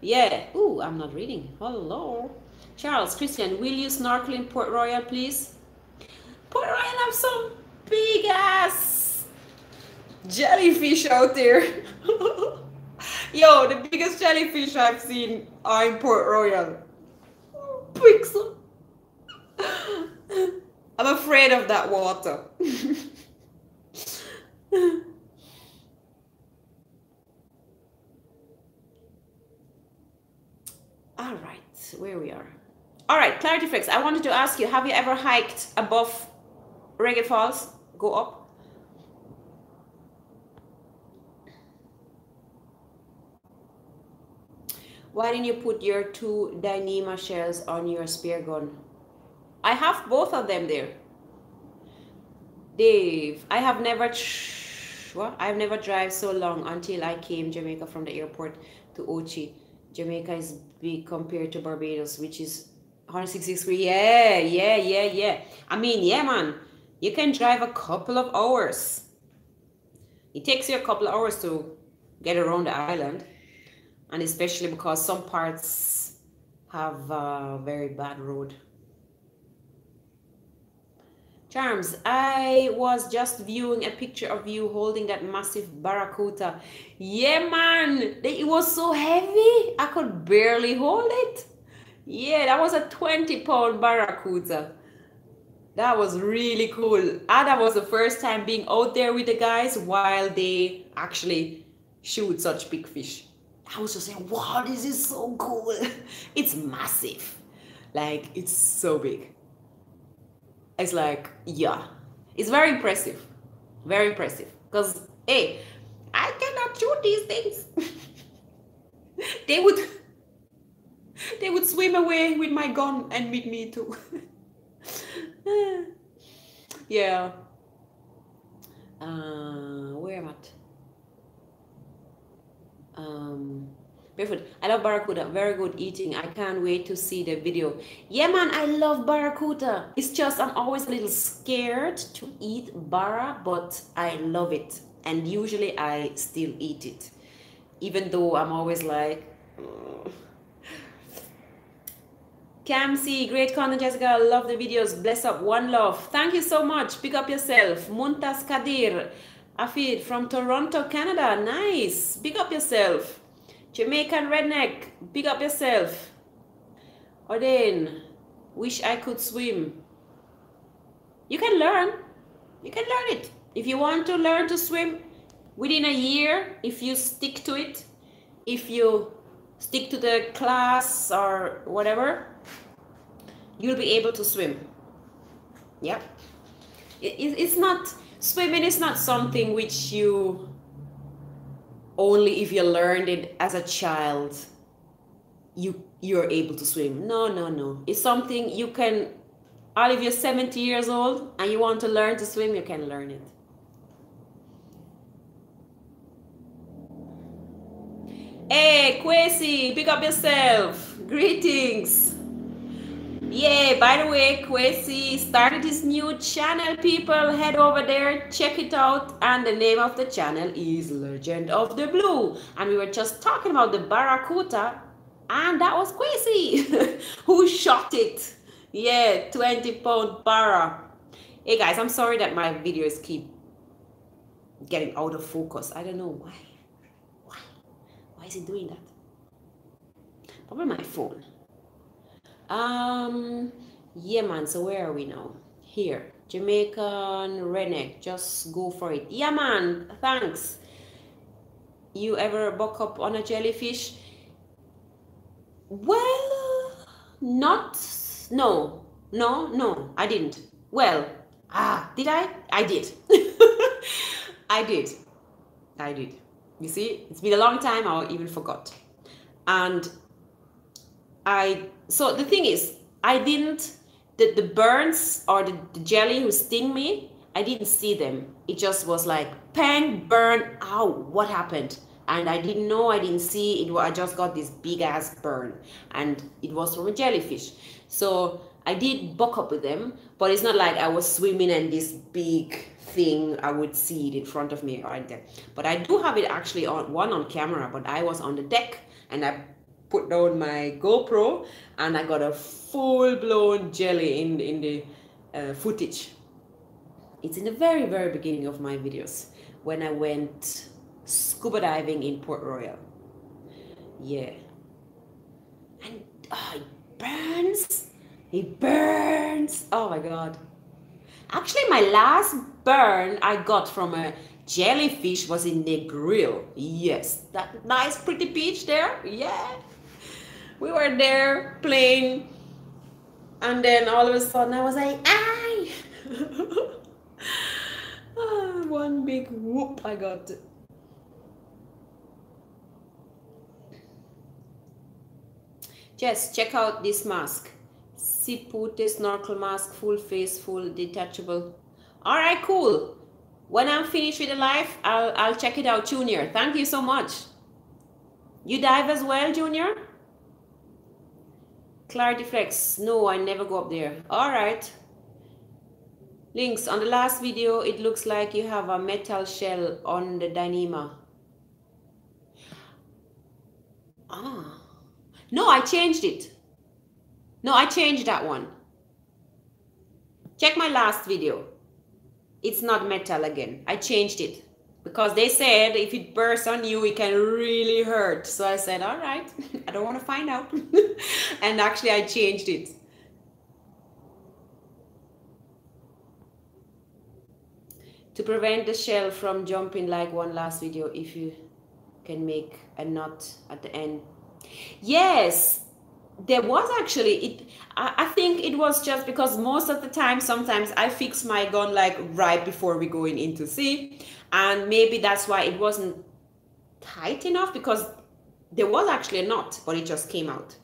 yeah. Ooh, I'm not reading. Hello. Charles, Christian, will you snorkel in Port Royal, please? Port Royal have some big ass jellyfish out there. Yo, the biggest jellyfish I've seen are in Port Royal. Pixel. I'm afraid of that water. All right, where we are. All right, Clarity Flex, I wanted to ask you, have you ever hiked above Reggae Falls? Go up? Why didn't you put your two Dyneema shells on your spear gun? I have both of them there. Dave, I have never what? I've never drive so long until I came Jamaica from the airport to Ochi. Jamaica is big compared to Barbados, which is 163. Yeah, yeah, yeah, yeah. I mean, yeah, man. You can drive a couple of hours. It takes you a couple of hours to get around the island and especially because some parts have a very bad road. Charms, I was just viewing a picture of you holding that massive barracuda. Yeah, man, it was so heavy. I could barely hold it. Yeah, that was a 20 pound barracuda. That was really cool. And that was the first time being out there with the guys while they actually shoot such big fish. I was just saying, wow, this is so cool. it's massive. Like, it's so big. It's like, yeah, it's very impressive. Very impressive. Because, hey, I cannot shoot these things. they would they would swim away with my gun and with me too. yeah. Uh, where am I? Um, barefoot. I love barracuda. Very good eating. I can't wait to see the video. Yeah, man, I love barracuda. It's just I'm always a little scared to eat barra, but I love it. And usually I still eat it, even though I'm always like. Mm. Great content, Jessica. Love the videos. Bless up. One love. Thank you so much. Pick up yourself. Muntas Kadir. Afid from Toronto, Canada. Nice. Big up yourself. Jamaican redneck. Big up yourself. Odin. Wish I could swim. You can learn. You can learn it. If you want to learn to swim within a year, if you stick to it, if you stick to the class or whatever, you'll be able to swim. Yeah. It, it's not, swimming is not something which you only if you learned it as a child you you're able to swim. No no no. It's something you can all if you're 70 years old and you want to learn to swim you can learn it. Hey Quasey pick up yourself. Greetings yeah, by the way, Quasey started his new channel, people. Head over there, check it out. And the name of the channel is Legend of the Blue. And we were just talking about the Barracuda. And that was Quasey who shot it. Yeah, 20 pound Barra. Hey guys, I'm sorry that my videos keep getting out of focus. I don't know why. Why? Why is it doing that? Probably my phone. Um, yeah, man. So where are we now? Here, Jamaican redneck. Just go for it. Yeah, man. Thanks. You ever buck up on a jellyfish? Well, not. No, no, no. I didn't. Well, ah, did I? I did. I did. I did. You see, it's been a long time. I even forgot. And I so the thing is, I didn't the, the burns or the, the jelly who sting me, I didn't see them. It just was like pang, burn, ow, what happened? And I didn't know, I didn't see it. I just got this big ass burn, and it was from a jellyfish. So I did buck up with them, but it's not like I was swimming and this big thing I would see it in front of me right there. But I do have it actually on one on camera, but I was on the deck and I put down my GoPro and I got a full blown jelly in, in the uh, footage. It's in the very, very beginning of my videos when I went scuba diving in Port Royal. Yeah. And oh, it burns. It burns. Oh my God. Actually, my last burn I got from a jellyfish was in Negril. Yes, that nice pretty beach there. Yeah we were there playing and then all of a sudden I was like, "Ay!" ah, one big whoop I got. Just check out this mask. Sipute snorkel mask, full face, full detachable. All right, cool. When I'm finished with the live, I'll, I'll check it out, Junior. Thank you so much. You dive as well, Junior? Clarity Flex. No, I never go up there. All right. Links. On the last video, it looks like you have a metal shell on the Dyneema. Ah. No, I changed it. No, I changed that one. Check my last video. It's not metal again. I changed it because they said if it bursts on you it can really hurt. So i said all right i don't want to find out. And actually i changed it. To prevent the shell from jumping like one last video if you can make a knot at the end. Yes there was actually it I, think it was just because most of the time sometimes i fix my gun like right before we going into sea and maybe that's why it wasn't tight enough because there was actually a knot, but it just came out.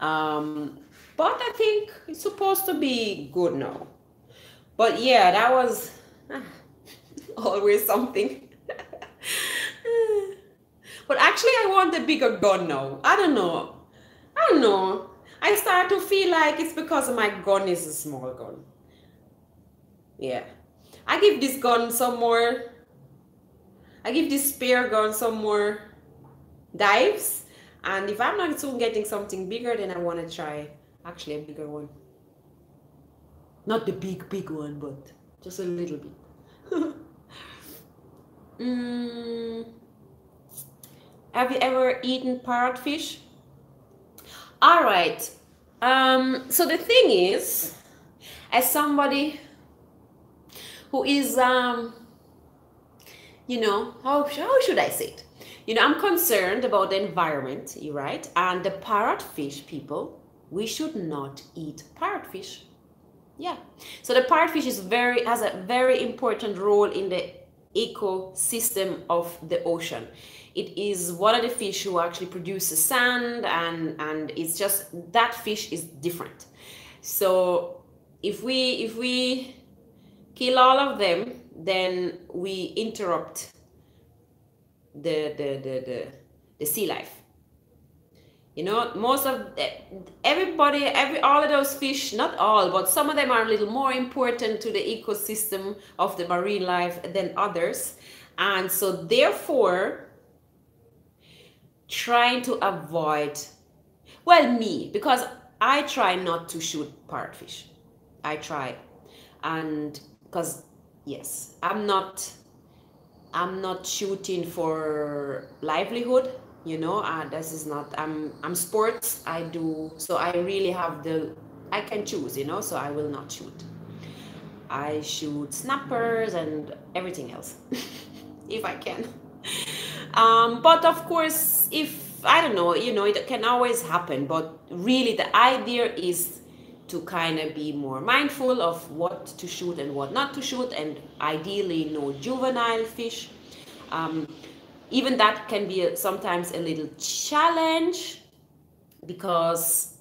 Um, but I think it's supposed to be good now. But yeah, that was ah, always something. but actually, I want a bigger gun now. I don't know. I don't know. I start to feel like it's because my gun is a small gun. Yeah. I give this gun some more. I give this spare gun some more dives. And if I'm not soon getting something bigger, then I want to try actually a bigger one. Not the big, big one, but just a little bit. mm. Have you ever eaten parrot fish? All right. Um, so the thing is, as somebody who is, um, you know, how, how should I say it? You know, I'm concerned about the environment, you right? And the parrotfish people, we should not eat parrotfish. Yeah. So the parrotfish is very has a very important role in the ecosystem of the ocean. It is one of the fish who actually produces sand and and it's just that fish is different. So if we if we kill all of them, then we interrupt the the the the, the sea life. You know most of the, everybody every all of those fish not all but some of them are a little more important to the ecosystem of the marine life than others. And so therefore trying to avoid well me because i try not to shoot parrotfish. I try. And because yes i'm not i'm not shooting for livelihood you know uh, this is not i'm i'm sports i do so i really have the i can choose you know so i will not shoot. I shoot snappers and everything else if i can. Um, but of course if i don't know you know it can always happen but really the idea is to kind of be more mindful of what to shoot and what not to shoot and ideally no juvenile fish um, even that can be a, sometimes a little challenge because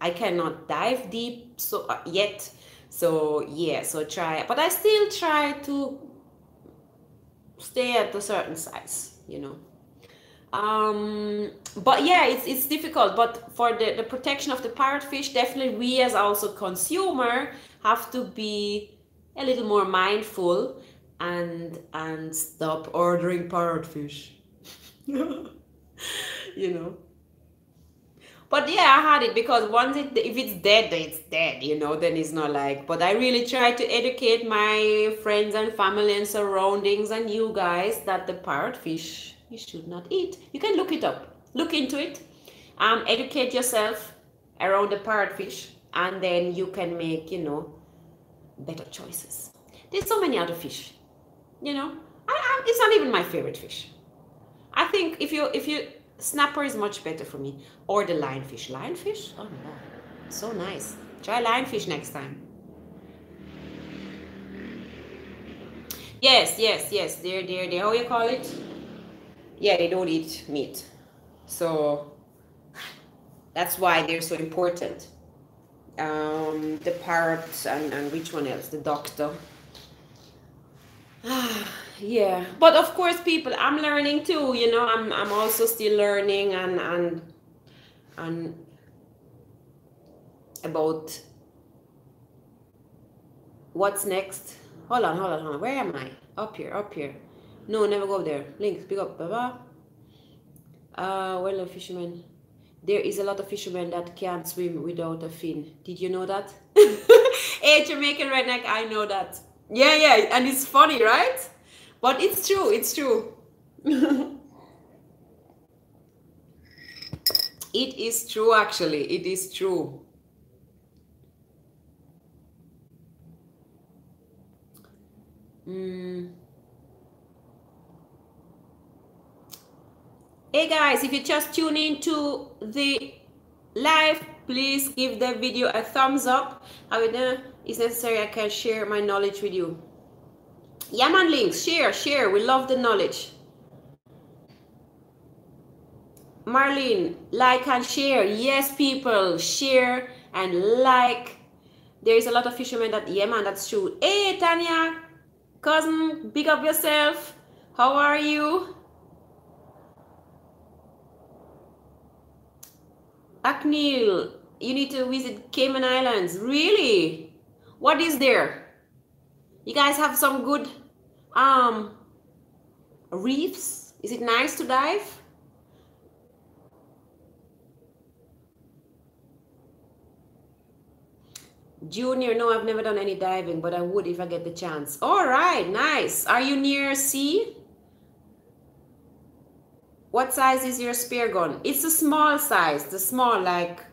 I cannot dive deep so uh, yet. So yeah, so try, but I still try to stay at a certain size, you know. Um, but yeah, it's it's difficult. But for the the protection of the parrotfish, definitely we as also consumer have to be a little more mindful and and stop ordering parrotfish you know but yeah i had it because once it if it's dead then it's dead you know then it's not like but i really try to educate my friends and family and surroundings and you guys that the parrotfish you should not eat you can look it up look into it um educate yourself around the parrotfish and then you can make you know better choices there's so many other fish you know, I, I, it's not even my favorite fish. I think if you if you snapper is much better for me, or the lionfish. Lionfish, oh no, so nice. Try lionfish next time. Yes, yes, yes. They're they're they how you call it? Yeah, they don't eat meat, so that's why they're so important. Um, the parrots and and which one else? The doctor. Yeah. But of course people i'm learning too you know? I'm i'm also still learning and and and about what's next. Hold on hold on hold on. Where am i? Up here up here no never go there links pick up baba uh well a fisherman there is a lot of fishermen that can't swim without a fin did you know that hey jamaican redneck i know that yeah, yeah, and it's funny, right? But it's true, it's true. it is true, actually. It is true. Mm. Hey guys, if you just tune in to the live, please give the video a thumbs up. I will is necessary, I can share my knowledge with you. Yaman links, share, share. We love the knowledge. Marlene, like and share. Yes, people, share and like. There is a lot of fishermen that, yeah, man, that's true. Hey, Tanya, cousin, big up yourself. How are you? Aknil, you need to visit Cayman Islands. Really? What is there? You guys have some good um reefs? Is it nice to dive? Junior, no, I've never done any diving, but I would if I get the chance. All right, nice. Are you near sea? What size is your spear gun? It's a small size, the small like.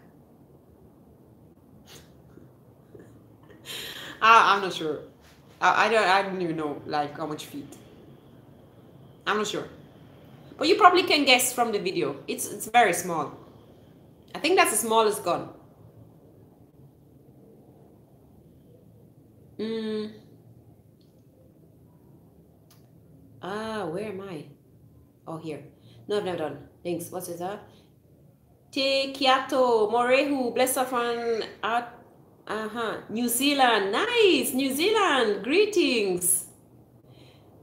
I, I'm not sure. I, I don't. I don't even know like how much feet. I'm not sure, but you probably can guess from the video. It's it's very small. I think that's the smallest gun. Mm. Ah, where am I? Oh, here. No, I've never done. Thanks. What's that? Uh? Te Kiato Morehu, bless her from uh, uh-huh. New Zealand. Nice. New Zealand. Greetings.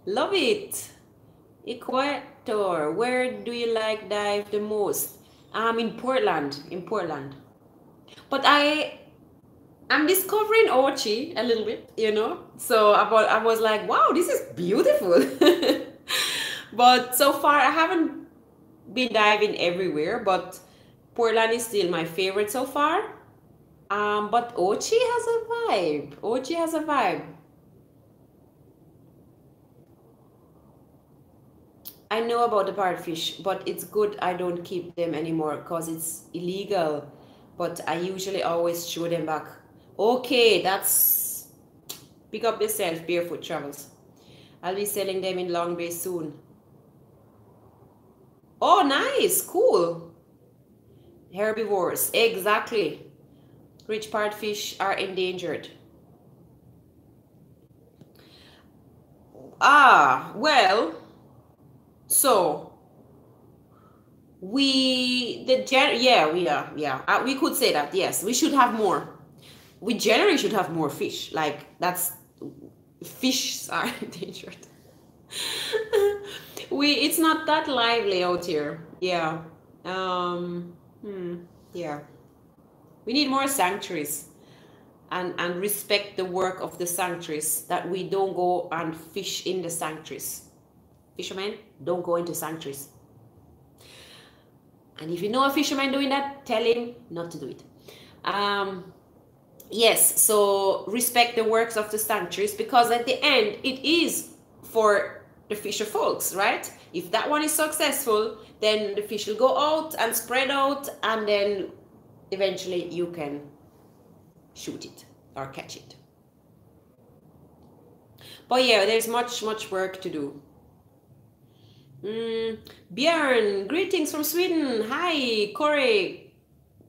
Love it. Ecuador. Where do you like dive the most? I'm um, in Portland. In Portland. But I I'm discovering Ochi a little bit, you know. So I was like, wow, this is beautiful. but so far, I haven't been diving everywhere, but Portland is still my favorite so far. Um, but Ochi has a vibe. Ochi has a vibe. I know about the parrotfish, but it's good I don't keep them anymore because it's illegal. But I usually always throw them back Okay, that's pick up yourself, barefoot travels. I'll be selling them in Long Bay soon. Oh, nice, cool. Herbivores, exactly. Rich part fish are endangered. Ah, well, so we the gen yeah we are yeah uh, we could say that yes we should have more we generally should have more fish. Like that's fish are endangered. we it's not that lively out here. Yeah. Um hmm, yeah. We need more sanctuaries and and respect the work of the sanctuaries that we don't go and fish in the sanctuaries. Fishermen, don't go into sanctuaries. And if you know a fisherman doing that, tell him not to do it. Um, yes so respect the works of the sanctuaries because at the end it is for the fisher folks right if that one is successful then the fish will go out and spread out and then eventually you can shoot it or catch it but yeah there's much much work to do mm, björn greetings from sweden hi corey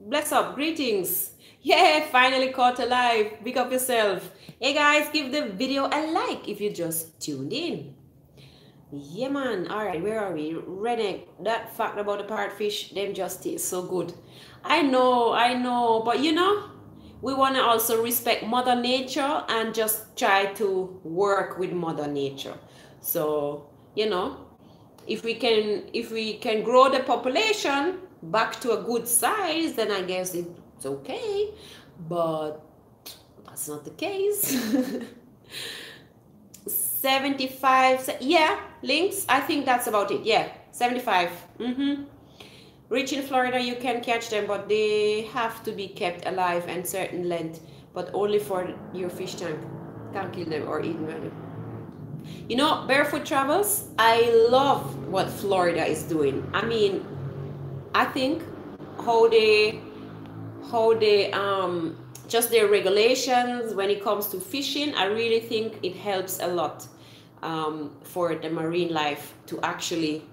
bless up greetings yeah, finally caught alive. Big up yourself. Hey guys, give the video a like if you just tuned in. Yeah, man. All right, where are we? Reneg, that fact about the parrotfish, them just taste so good. I know, I know, but you know, we want to also respect Mother Nature and just try to work with Mother Nature. So, you know, if we can, if we can grow the population back to a good size, then I guess it's okay, but that's not the case. 75, yeah, links, I think that's about it. Yeah, 75. Mm-hmm. Rich in Florida, you can catch them, but they have to be kept alive and certain length, but only for your fish tank. Can't kill them or eat them. You know, Barefoot Travels, I love what Florida is doing. I mean, I think how they how they um, just their regulations when it comes to fishing. I really think it helps a lot um, for the marine life to actually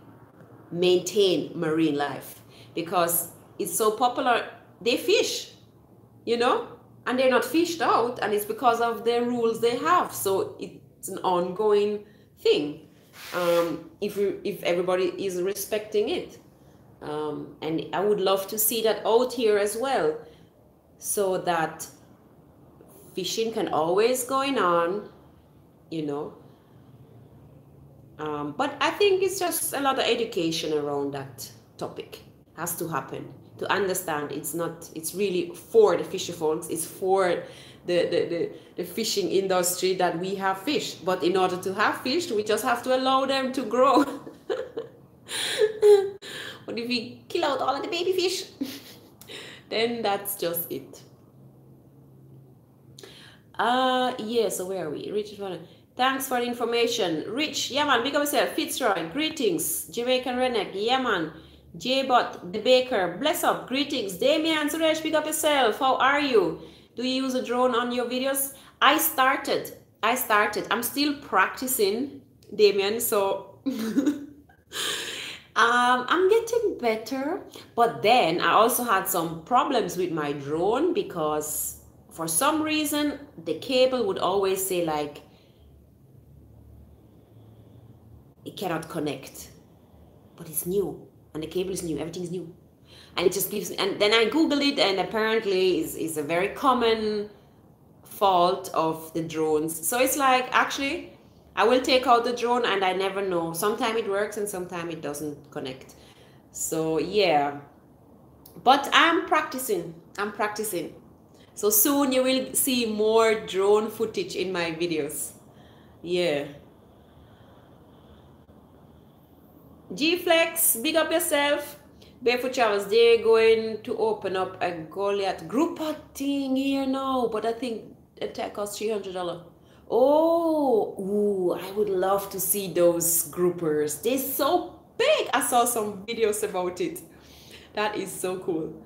maintain marine life because it's so popular. They fish, you know, and they're not fished out, and it's because of the rules they have. So it's an ongoing thing. Um, if you, if everybody is respecting it. Um, and I would love to see that out here as well so that fishing can always going on, you know. Um, but I think it's just a lot of education around that topic has to happen to understand it's not it's really for the fisher folks it's for the, the, the, the fishing industry that we have fish but in order to have fish we just have to allow them to grow. But if we kill out all of the baby fish then that's just it. Uh yeah so where are we? Richard thanks for the information rich yeah man big up yourself fitzroy greetings jamaican redneck yeah man J-Bot, the baker, bless up, greetings. Damian, Suresh, pick up yourself. How are you? Do you use a drone on your videos? I started. I started. I'm still practicing, Damien. So um, I'm getting better. But then I also had some problems with my drone because for some reason the cable would always say like it cannot connect. But it's new and the cable is new, everything's new. And it just gives me, and then I Googled it, and apparently is is a very common fault of the drones. So it's like, actually, I will take out the drone and I never know. Sometimes it works and sometimes it doesn't connect. So yeah, but I'm practicing, I'm practicing. So soon you will see more drone footage in my videos. Yeah. G-Flex, big up yourself. Barefoot Travels, they're going to open up a Goliath group thing here now, but I think it costs $300. Oh, ooh, I would love to see those groupers. They're so big. I saw some videos about it. That is so cool.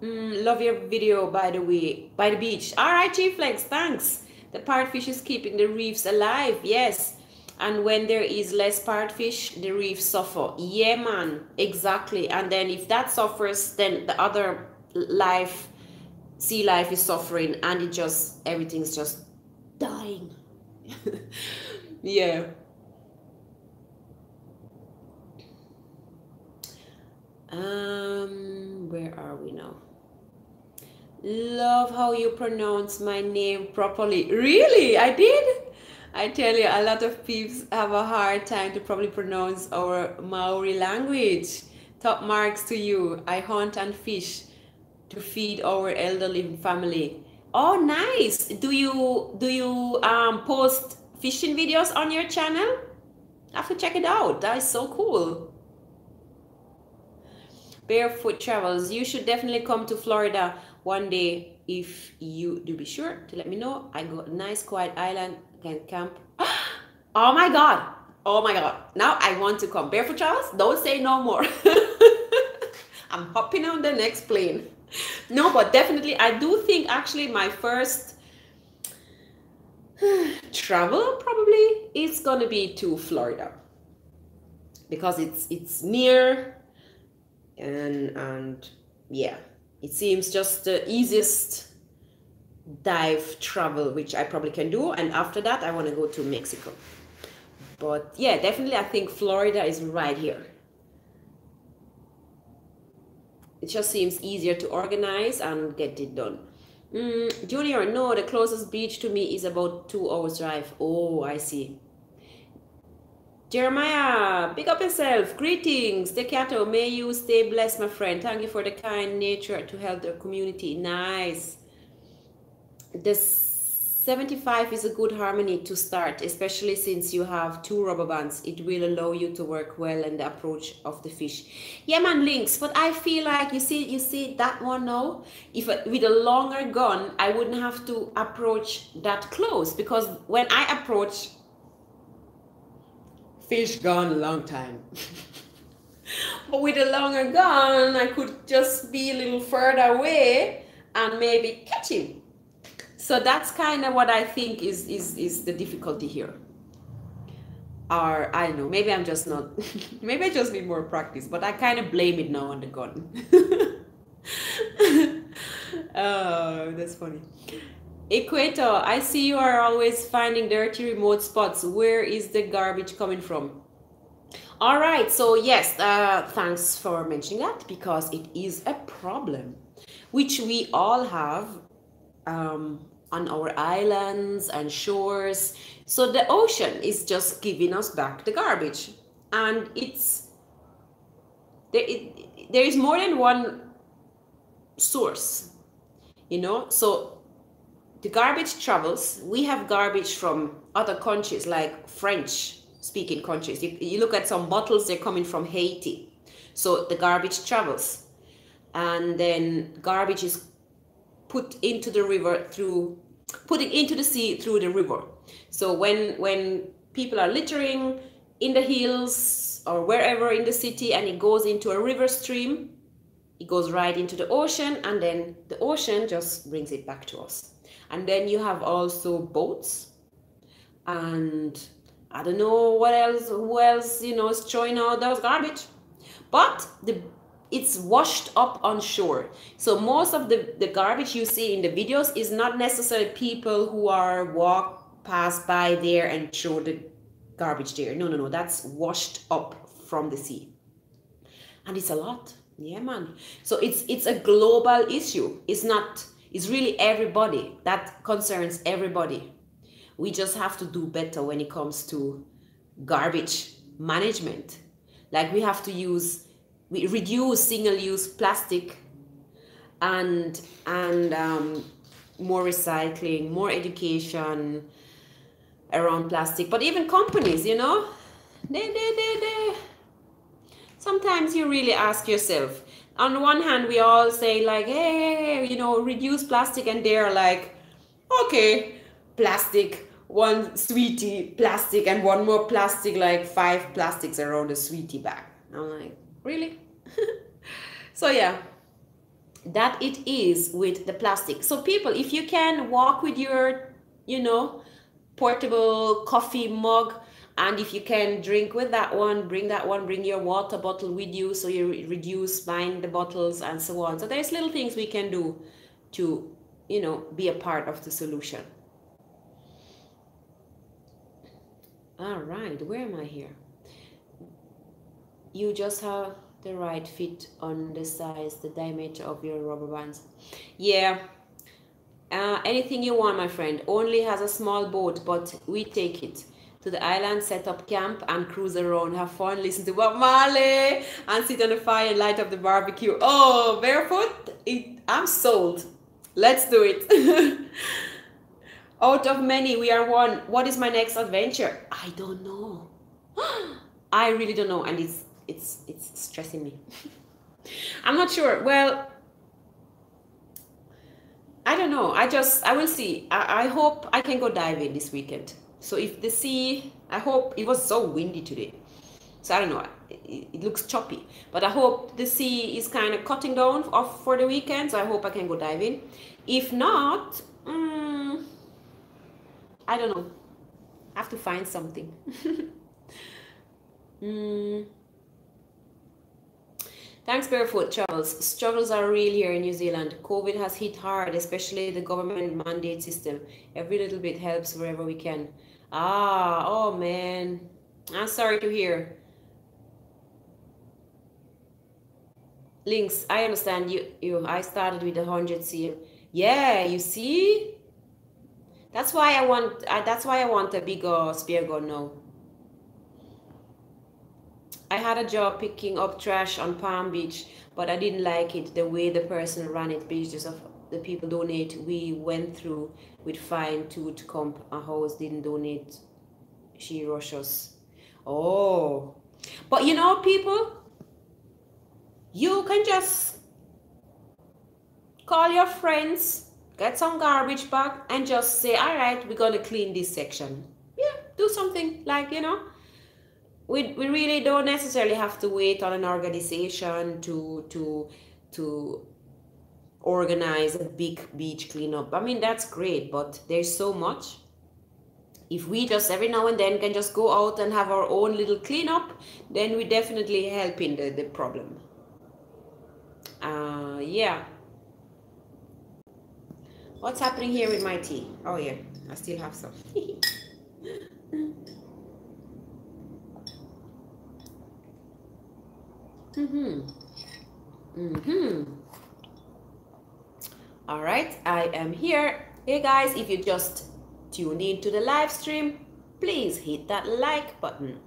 Mm, love your video, by the way, by the beach. All right, Chief Flex, thanks. The parrotfish is keeping the reefs alive. Yes, and when there is less part fish, the reef suffer. Yeah man exactly. And then if that suffers then the other life sea life is suffering and it just everything's just dying. Yeah. Um where are we now? Love how you pronounce my name properly. Really? I did I tell you, a lot of peeps have a hard time to probably pronounce our Maori language. Top marks to you. I hunt and fish to feed our elderly family. Oh, nice. Do you do you um, post fishing videos on your channel? I have to check it out. That is so cool. Barefoot Travels. You should definitely come to Florida one day if you do be sure to let me know. I got a nice quiet island can camp. Oh my God. Oh my God. Now I want to come. Barefoot Charles, don't say no more. I'm hopping on the next plane. No, but definitely, I do think actually my first travel probably is going to be to Florida because it's it's near and and yeah it seems just the easiest dive travel, which I probably can do. And after that, I want to go to Mexico. But yeah, definitely, I think Florida is right here. It just seems easier to organize and get it done. Mm, Junior, no, the closest beach to me is about two hours drive. Oh, I see. Jeremiah, pick up yourself. Greetings, Decato. May you stay blessed, my friend. Thank you for the kind nature to help the community. Nice the 75 is a good harmony to start, especially since you have two rubber bands. It will allow you to work well in the approach of the fish. Yeah, man, links. But I feel like you see, you see that one now. If with a longer gun, I wouldn't have to approach that close because when I approach, fish gone a long time. but with a longer gun, I could just be a little further away and maybe catch him so that's kind of what I think is is is the difficulty here. Or I don't know, maybe I'm just not maybe I just need more practice, but I kind of blame it now on the gun. oh, that's funny. Equator, I see you are always finding dirty remote spots. Where is the garbage coming from? All right. So yes, uh, thanks for mentioning that because it is a problem, which we all have um, on our islands and shores. So the ocean is just giving us back the garbage, and it's there. It, there is more than one source, you know. So the garbage travels. We have garbage from other countries like French speaking countries. You, you look at some bottles, they're coming from Haiti. So the garbage travels. And then garbage is put into the river through, put it into the sea through the river. So when, when people are littering in the hills or wherever in the city and it goes into a river stream, it goes right into the ocean and then the ocean just brings it back to us. And then you have also boats and I don't know what else, who else, you know, is throwing out those garbage. But the it's washed up on shore. So most of the, the garbage you see in the videos is not necessarily people who are walk pass by there and throw the garbage there. No, no, no. That's washed up from the sea. And it's a lot. Yeah, man. So it's it's a global issue. It's not, it's really everybody. That concerns everybody. We just have to do better when it comes to garbage management. Like we have to use, we reduce single-use plastic and and um, more recycling, more education around plastic. But even companies, you know, they, they, they, they. Sometimes you really ask yourself. On the one hand, we all say like, hey, you know, reduce plastic, and they're like, okay, plastic one sweetie plastic and one more plastic, like five plastics around a sweetie bag. I'm like, really? so yeah, that it is with the plastic. So people, if you can walk with your, you know, portable coffee mug, and if you can drink with that one, bring that one, bring your water bottle with you so you reduce buying the bottles and so on. So there's little things we can do to, you know, be a part of the solution. all right where am i here you just have the right fit on the size the diameter of your rubber bands. Yeah. Uh, anything you want my friend. Only has a small boat but we take it to the island set up camp and cruise around have fun listen to Bob Marley and sit on the fire and light up the barbecue. Oh barefoot? It, i'm sold. Let's do it. Out of many, we are one. What is my next adventure? I don't know. I really don't know, and it's it's it's stressing me. I'm not sure. Well, I don't know. I just I will see. I, I hope I can go diving this weekend. So if the sea, I hope it was so windy today. So I don't know. It, it looks choppy, but I hope the sea is kind of cutting down off for the weekend. So I hope I can go diving. If not. Um, I don't know. I have to find something. mm. Thanks, Barefoot Charles. Struggles are real here in New Zealand. COVID has hit hard, especially the government mandate system. Every little bit helps wherever we can. Ah, oh man. I'm sorry to hear. Links, I understand you. You, I started with a hundred CM. Yeah, you see, that's why I want. Uh, that's why I want a bigger spear gun now. I had a job picking up trash on Palm Beach, but I didn't like it the way the person ran it because of the people donate. We went through with fine tooth comb. A house didn't donate. She rushed us. Oh, but you know, people, you can just call your friends get some garbage bag and just say all right we're going to clean this section yeah do something like you know we, we really don't necessarily have to wait on an organization to to to organize a big beach cleanup i mean that's great but there's so much if we just every now and then can just go out and have our own little cleanup then we definitely help in the, the problem uh yeah What's happening here with my tea? Oh yeah, I still have some. Mm-hmm. Mm-hmm. All right, I am here. Hey guys, if you just tuned in to the live stream, please hit that like button.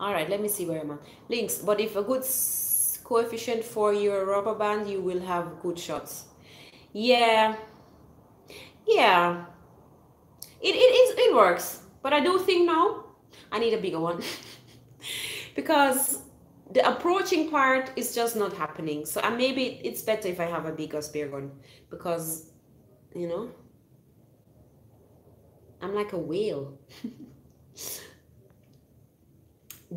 All right, let me see where I'm at. Links, but if a good coefficient for your rubber band, you will have good shots. Yeah, yeah, it, it, is, it works. But I do think now I need a bigger one because the approaching part is just not happening. So maybe it's better if I have a bigger spear gun because, you know, I'm like a whale.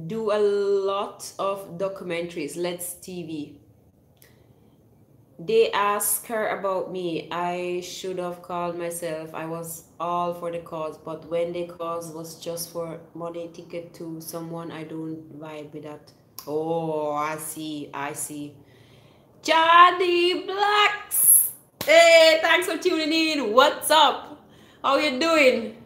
Do a lot of documentaries. Let's TV. They ask her about me. I should have called myself. I was all for the cause, but when the cause was just for money ticket to someone, I don't vibe with that. Oh, I see. I see. Johnny Blacks. Hey, thanks for tuning in. What's up? How you doing?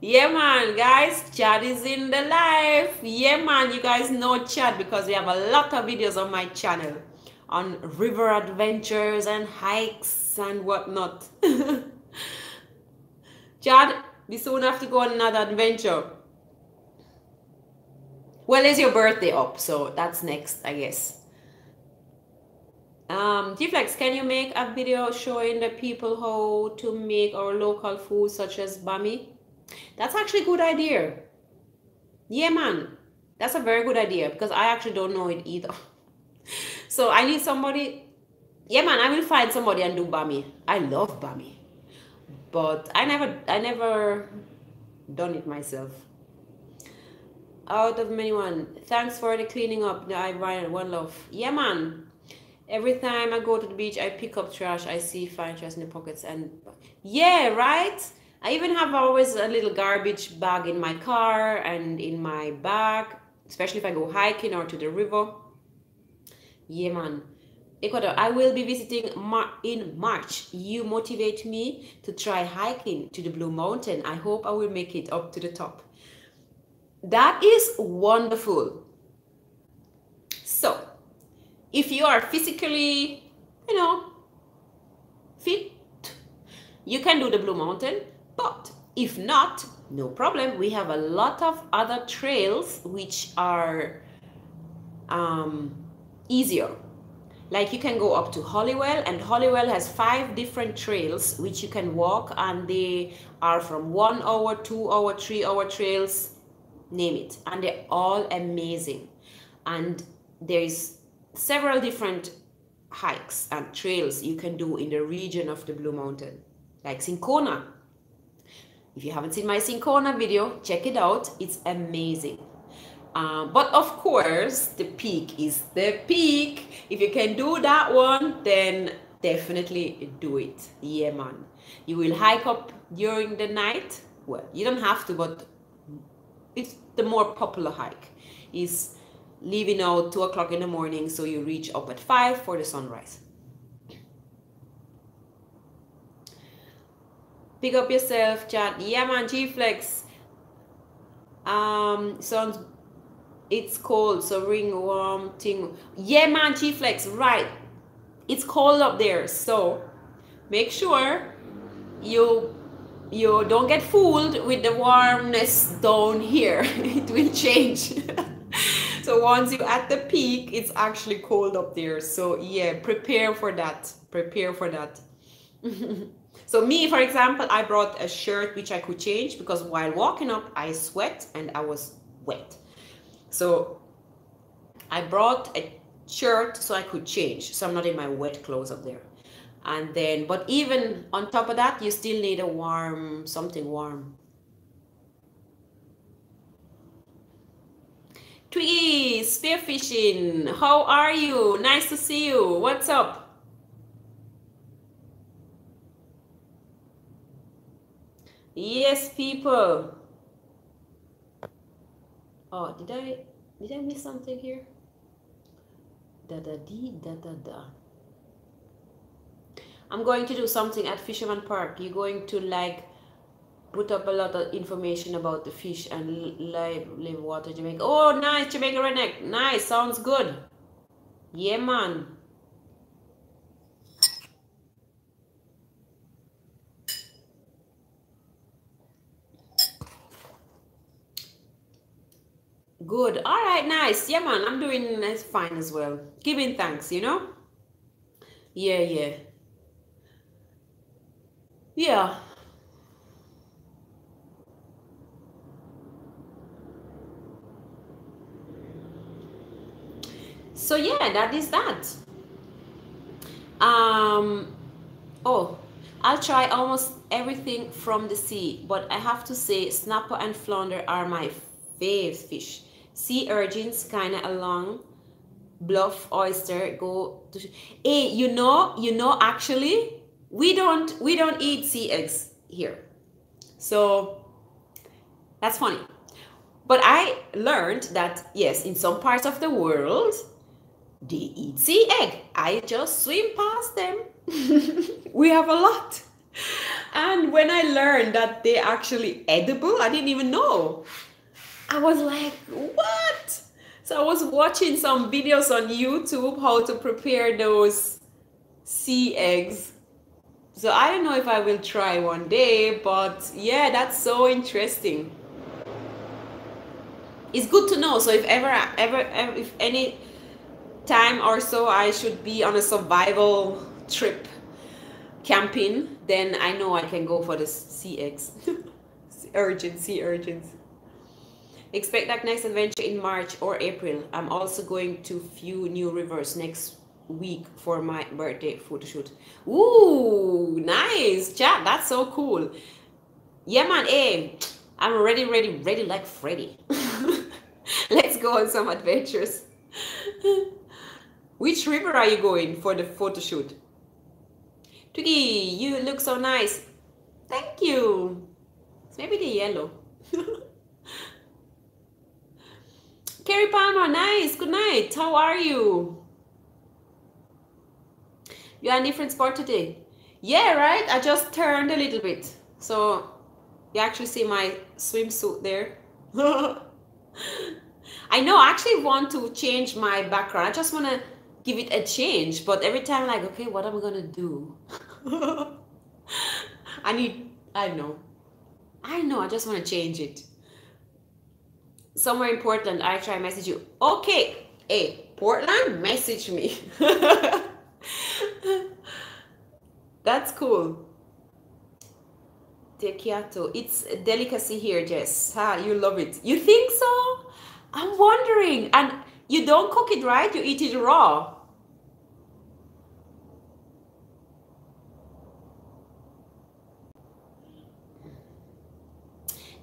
Yeah, man, guys, Chad is in the live. Yeah, man, you guys know Chad because we have a lot of videos on my channel on river adventures and hikes and whatnot. Chad, we soon have to go on another adventure. Well, it's your birthday up, so that's next, I guess. Um, G-Flex, can you make a video showing the people how to make our local food such as bami? That's actually a good idea. Yeah, man. That's a very good idea because I actually don't know it either. so I need somebody. Yeah, man, I will find somebody and do bami. I love bami. But I never, I never done it myself out of many one. Thanks for the cleaning up. I write one love. Yeah, man. Every time I go to the beach, I pick up trash. I see fine trash in the pockets, and yeah, right. I even have always a little garbage bag in my car and in my bag, especially if I go hiking or to the river. Yeah, man. Ecuador, I will be visiting Mar in March. You motivate me to try hiking to the Blue Mountain. I hope I will make it up to the top. That is wonderful. So, if you are physically, you know, fit, you can do the Blue Mountain. But if not, no problem. We have a lot of other trails which are um, easier. Like you can go up to Holywell, and Holywell has five different trails which you can walk, and they are from one hour, two hour, three hour trails name it and they're all amazing. And there's several different hikes and trails you can do in the region of the blue mountain like Cinchona. If you haven't seen my Cinchona video check it out. It's amazing. Um, but of course the peak is the peak. If you can do that one then definitely do it. Yeah man. You will hike up during the night. Well you don't have to but it's the more popular hike is leaving out two o'clock in the morning so you reach up at five for the sunrise. Pick up yourself chat. Yeah man g-flex. Um sounds it's cold so ring warm thing yeah man g-flex right. It's cold up there so make sure you you don't get fooled with the warmness down here. It will change. So once you're at the peak it's actually cold up there. So yeah prepare for that. Prepare for that. So me for example i brought a shirt which i could change because while walking up i sweat and i was wet. So i brought a shirt so i could change. So i'm not in my wet clothes up there and then but even on top of that you still need a warm something warm Twiggy, spearfishing, how are you? Nice to see you. What's up? Yes, people. Oh, did I did I miss something here? Da da dee da da da. I'm going to do something at Fisherman Park. You're going to like put up a lot of information about the fish and live live water Jamaica. Oh, nice Jamaica redneck. Nice, sounds good. Yeah, man. Good. All right, nice. Yeah, man, I'm doing uh, fine as well. Giving thanks, you know? Yeah, yeah. Yeah. So yeah, that is that. Um, oh, I'll try almost everything from the sea, but I have to say snapper and flounder are my fave fish. Sea urchins kind of along, bluff oyster go to. Hey, you know, you know, actually, we don't we don't eat sea eggs here, so that's funny. But I learned that yes, in some parts of the world, they eat sea egg. I just swim past them. we have a lot. And when I learned that they actually edible, I didn't even know. I was like, what? So I was watching some videos on YouTube how to prepare those sea eggs. So I don't know if I will try one day, but yeah, that's so interesting. It's good to know. So if ever, ever, ever if any time or so I should be on a survival trip camping, then I know I can go for the eggs. urgent, sea urchins. Expect that next adventure in March or April. I'm also going to few new rivers next week for my birthday photo shoot. Ooh, nice chat. That's so cool. Yeah, man. Hey, I'm ready, ready, ready like Freddy. Let's go on some adventures. Which river are you going for the photo shoot? Twiggy, you look so nice. Thank you. It's maybe the yellow. Carrie Palmer, nice. Good night. How are you? You're a different sport today. Yeah, right? I just turned a little bit. So you actually see my swimsuit there. I know I actually want to change my background. I just want to give it a change. But every time like, okay, what am I going to do? I need, I know. I know, I just want to change it somewhere in Portland, I try message you. Okay, hey, Portland, message me. That's cool. Tekiato. It's a delicacy here, Jess. Ah, you love it. You think so? I'm wondering. And you don't cook it, right? You eat it raw.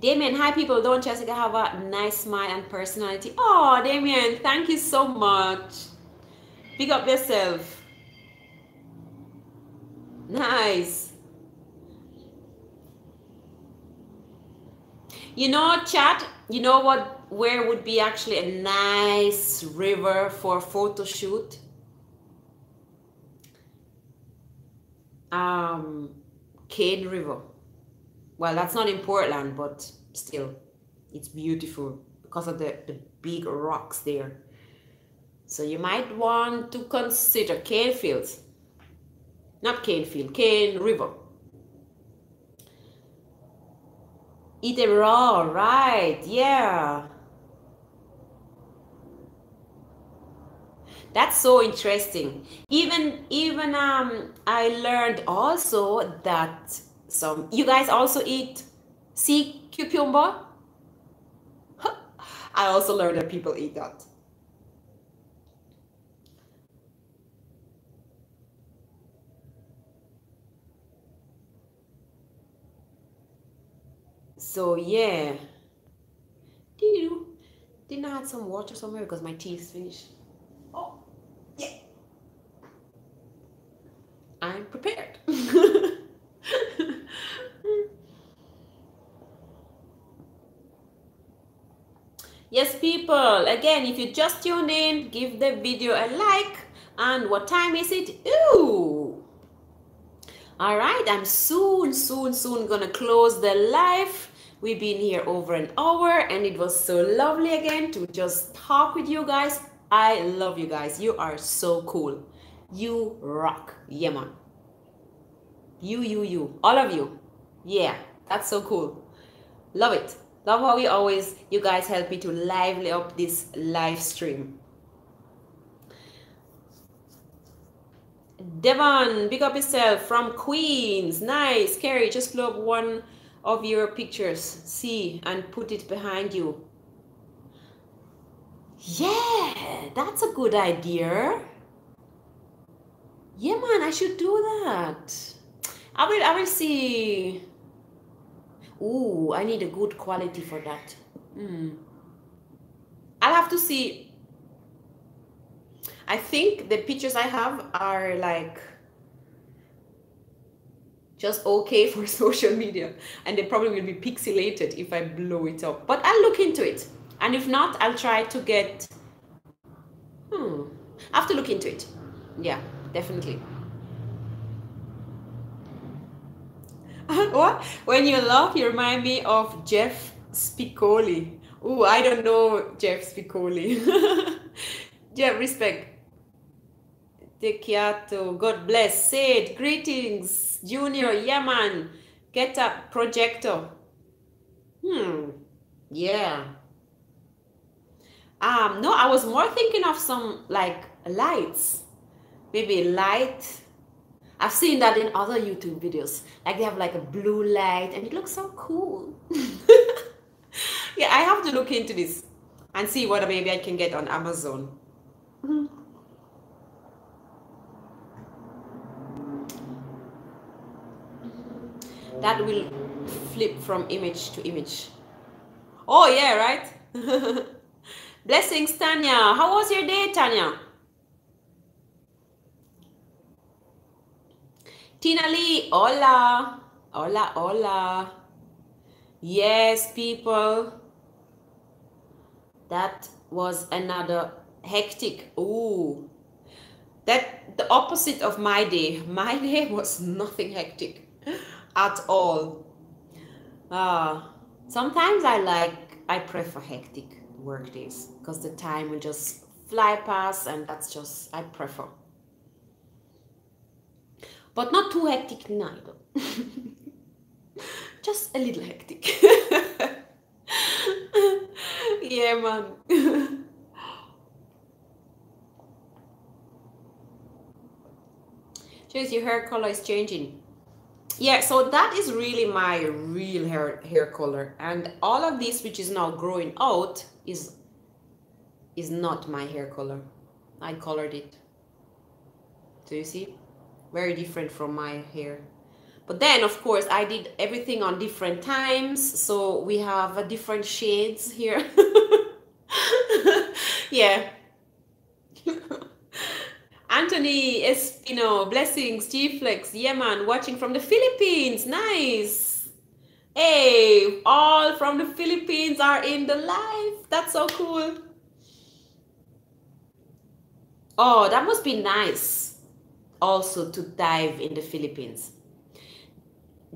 Damien, hi people. Don't Jessica have a nice smile and personality? Oh, Damien, thank you so much. Pick up yourself. Nice. You know, chat, you know what, where would be actually a nice river for a photo shoot? Um, Cane River well that's not in portland but still it's beautiful because of the, the big rocks there so you might want to consider cane fields not cane field cane river eat raw right yeah that's so interesting even even um i learned also that some you guys also eat sea cucumber? I also learned that people eat that. So yeah. Didn't I have some water somewhere because my tea is finished? Oh, yeah. I'm prepared. yes people again if you just tuned in give the video a like and what time is it ooh All right, I'm soon, soon, soon gonna close the live. We've been here over an hour and it was so lovely again to just talk with you guys. I love you guys. You are so cool. You rock. Yeah, man. You, you, you. All of you. Yeah, that's so cool. Love it. Love how we always, you guys help me to lively up this live stream. Devon, pick up yourself from Queens. Nice. Carrie, just blow up one of your pictures. See, and put it behind you. Yeah, that's a good idea. Yeah, man, I should do that. I will, I will see. Ooh, I need a good quality for that. Mm. I'll have to see I think the pictures I have are like just okay for social media and they probably will be pixelated if I blow it up. But I'll look into it. And if not, I'll try to get hmm. I have to look into it. Yeah, definitely. what? When you laugh, you remind me of Jeff Spicoli. Oh, I don't know Jeff Spicoli. Jeff, respect. Tekiato, God bless. Said, greetings. Junior, Yaman, get up, projector. Hmm, yeah. Um, no, I was more thinking of some like lights. Maybe light. I've seen that in other YouTube videos. Like they have like a blue light and it looks so cool. yeah, I have to look into this and see what maybe I can get on Amazon. Mm -hmm. That will flip from image to image. Oh yeah, right? Blessings, Tanya. How was your day, Tanya? Tina Lee, hola. Hola, hola. Yes, people. That was another hectic. Ooh. That the opposite of my day. My day was nothing hectic at all. Uh, sometimes I like, I prefer hectic work days because the time will just fly past and that's just, I prefer. But not too hectic neither. just a little hectic. yeah, man. Shows your hair color is changing yeah so that is really my real hair hair color. And all of this which is now growing out is is not my hair color. I colored it. So you see? Very different from my hair. But then of course i did everything on different times. So we have a different shades here. Yeah Anthony Espino, blessings, G Flex, Yemen, watching from the Philippines. Nice. Hey, all from the Philippines are in the live. That's so cool. Oh, that must be nice also to dive in the Philippines.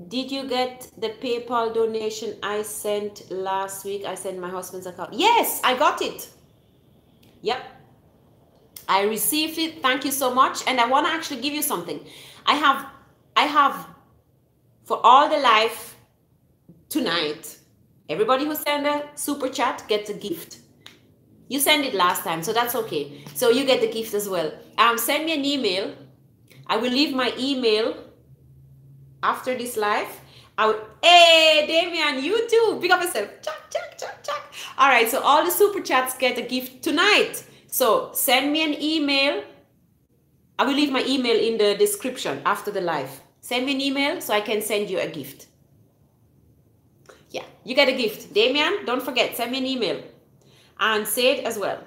Did you get the PayPal donation I sent last week? I sent my husband's account. Yes, I got it. Yep. I received it. Thank you so much. And I want to actually give you something. I have, I have for all the life tonight, everybody who send a super chat gets a gift. You send it last time, so that's okay. So you get the gift as well. Um, send me an email. I will leave my email after this live. I will, hey, Damian, you too. Pick up yourself. Chuck, chuck, chuck, chuck. All right, so all the super chats get a gift tonight. So send me an email. I will leave my email in the description after the live. Send me an email so I can send you a gift. Yeah, you get a gift. Damian, don't forget, send me an email. And say it as well.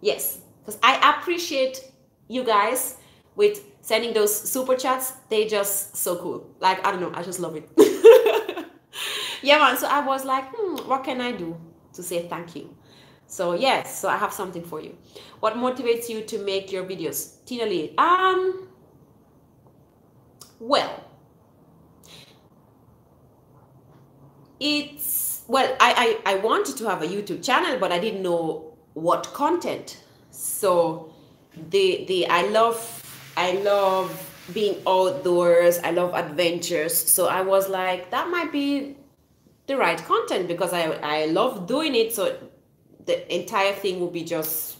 Yes, because I appreciate you guys with sending those super chats. They just so cool. Like, I don't know, I just love it. yeah, man. So I was like, hmm, what can I do to say thank you? So yes, so I have something for you. What motivates you to make your videos? Tina Lee. Um Well, it's well, I, I I wanted to have a YouTube channel, but I didn't know what content. So the the I love I love being outdoors. I love adventures. So I was like, that might be the right content because I I love doing it. So the entire thing will be just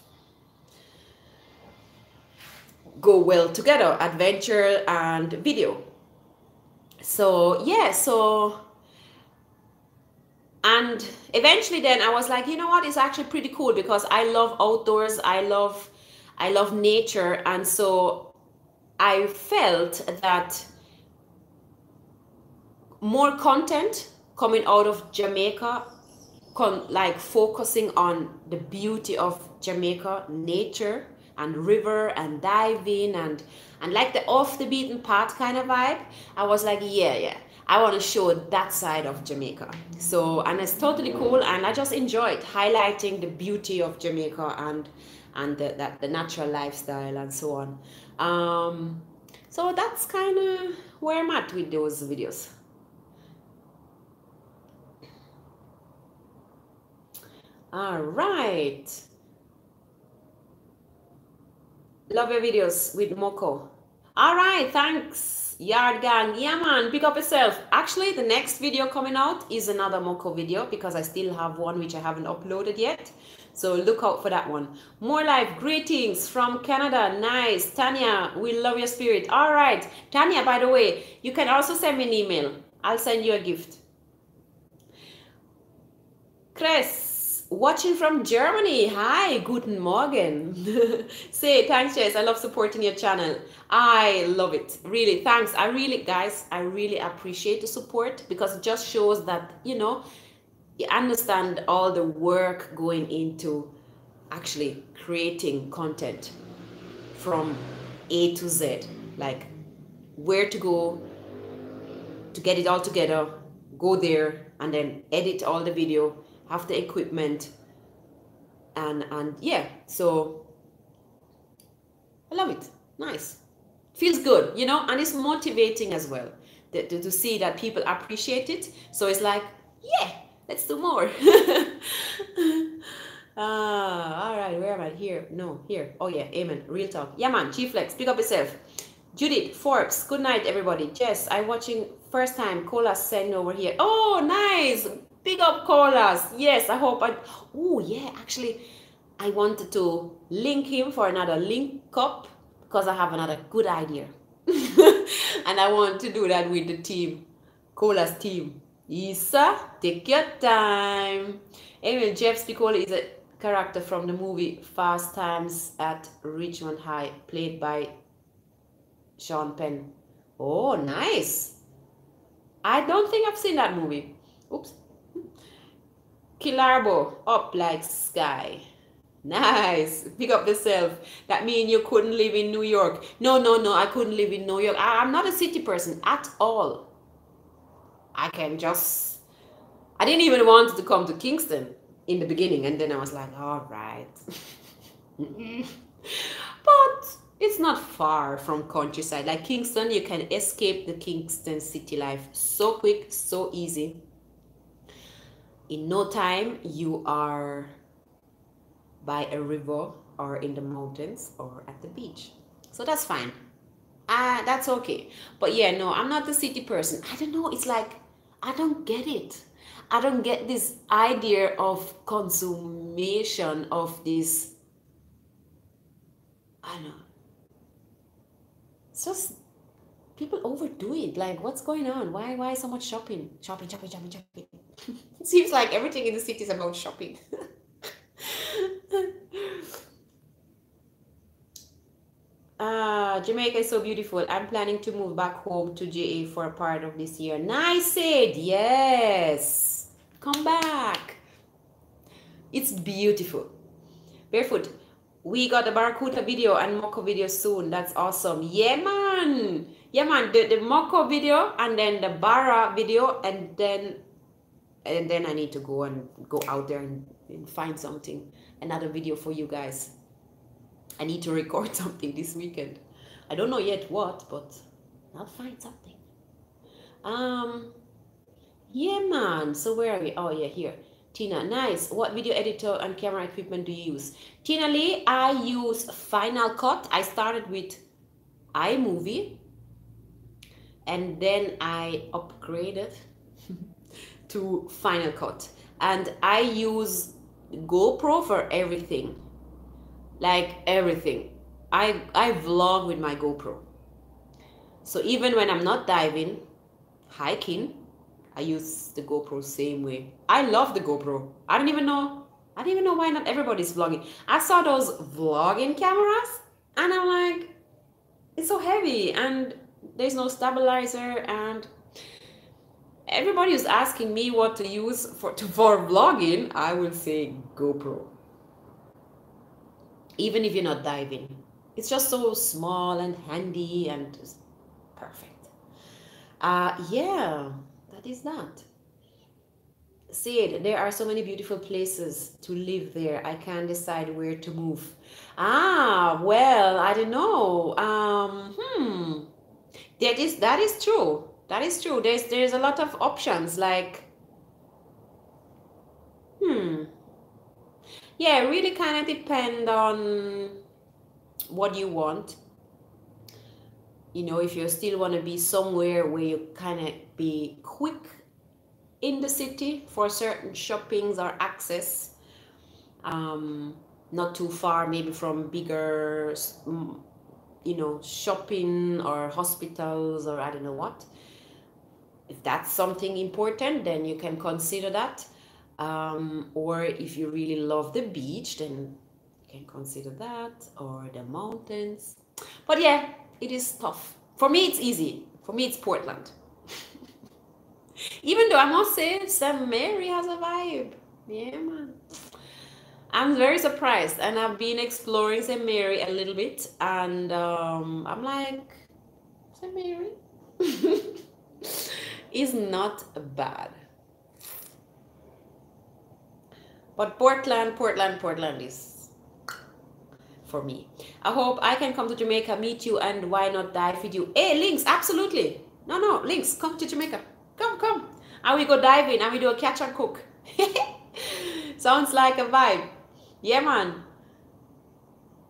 go well together adventure and video. So yeah so and eventually then i was like you know what it's actually pretty cool because i love outdoors i love i love nature and so i felt that more content coming out of jamaica con- like focusing on the beauty of jamaica nature and river and diving and and like the off the beaten path kind of vibe i was like yeah yeah i want to show that side of jamaica. So and it's totally cool and i just enjoyed highlighting the beauty of jamaica and and the, that the natural lifestyle and so on. Um so that's kind of where i'm at with those videos all right Love your videos with Moko. All right, thanks, Yard Gang. Yeah, man, pick up yourself. Actually, the next video coming out is another Moko video because I still have one which I haven't uploaded yet. So look out for that one. More life greetings from Canada. Nice. Tanya, we love your spirit. All right. Tanya, by the way, you can also send me an email. I'll send you a gift. Chris, Watching from Germany. Hi, guten Morgen. Say, thanks, Jess. I love supporting your channel. I love it. Really, thanks. I really, guys, I really appreciate the support because it just shows that, you know, you understand all the work going into actually creating content from A to Z. Like where to go to get it all together, go there, and then edit all the video have the equipment. And and yeah so i love it. Nice. Feels good you know and it's motivating as well to, to, to see that people appreciate it. So it's like yeah let's do more. Ah all right where am i? Here no here. Oh yeah amen. Real talk. Yeah man chief flex pick up yourself. Judith forbes good night everybody. Jess i'm watching first time. Cola send over here. Oh nice Big up Colaz. Yes, I hope I. Oh, yeah, actually, I wanted to link him for another link up because I have another good idea. and I want to do that with the team, Colaz team. Isa, take your time. Anyway, Jeff Spicoli is a character from the movie Fast Times at Ridgemont High, played by Sean Penn. Oh, nice. I don't think I've seen that movie. Oops. Kilarbo, up like sky. Nice. Pick up yourself. That mean you couldn't live in New York. No, no, no. I couldn't live in New York. I, I'm not a city person at all. I can just. I didn't even want to come to Kingston in the beginning, and then I was like, all right. but it's not far from countryside. Like Kingston, you can escape the Kingston city life so quick, so easy in no time you are by a river or in the mountains or at the beach. So that's fine. Uh, that's okay. But yeah no i'm not the city person. I don't know it's like i don't get it. I don't get this idea of consummation of this i don't know. It's just people overdo it. Like what's going on? Why why so much shopping? Shopping shopping shopping shopping it seems like everything in the city is about shopping. Ah, Jamaica is so beautiful. I'm planning to move back home to JA for a part of this year. Nice, Sid. Yes. Come back. It's beautiful. Barefoot. We got the Barracuda video and Moko video soon. That's awesome. Yeah, man. Yeah, man. The, the Moko video and then the Barra video and then and then I need to go and go out there and, and find something, another video for you guys. I need to record something this weekend. I don't know yet what, but I'll find something. Um, yeah, man. So where are we? Oh, yeah, here. Tina, nice. What video editor and camera equipment do you use? Tina Lee, I use Final Cut. I started with iMovie and then I upgraded to Final Cut. And I use GoPro for everything. Like everything. I I vlog with my GoPro. So even when I'm not diving, hiking, I use the GoPro same way. I love the GoPro. I don't even know. I don't even know why not everybody's vlogging. I saw those vlogging cameras and I'm like, it's so heavy and there's no stabilizer and everybody is asking me what to use for to, for vlogging. I will say GoPro. Even if you're not diving. It's just so small and handy and perfect. Uh yeah that is that. Sid, there are so many beautiful places to live there. I can't decide where to move. Ah, well, I don't know. Um, hmm. That is that is true. That is true. There's there's a lot of options. Like, hmm. Yeah, really kind of depend on what you want you know if you still want to be somewhere where you kind of be quick in the city for certain shoppings or access um, not too far maybe from bigger you know shopping or hospitals or i don't know what if that's something important then you can consider that um, or if you really love the beach then you can consider that or the mountains but yeah it is tough. For me, it's easy. For me, it's Portland. Even though I must say, St. Mary has a vibe. Yeah, man. I'm very surprised, and I've been exploring St. Mary a little bit, and um, I'm like, St. Mary is not bad. But Portland, Portland, Portland is for me. I hope I can come to Jamaica, meet you, and why not dive with you? Hey, Links, absolutely. No, no, Links, come to Jamaica. Come, come. And we go diving and we do a catch and cook. Sounds like a vibe. Yeah, man.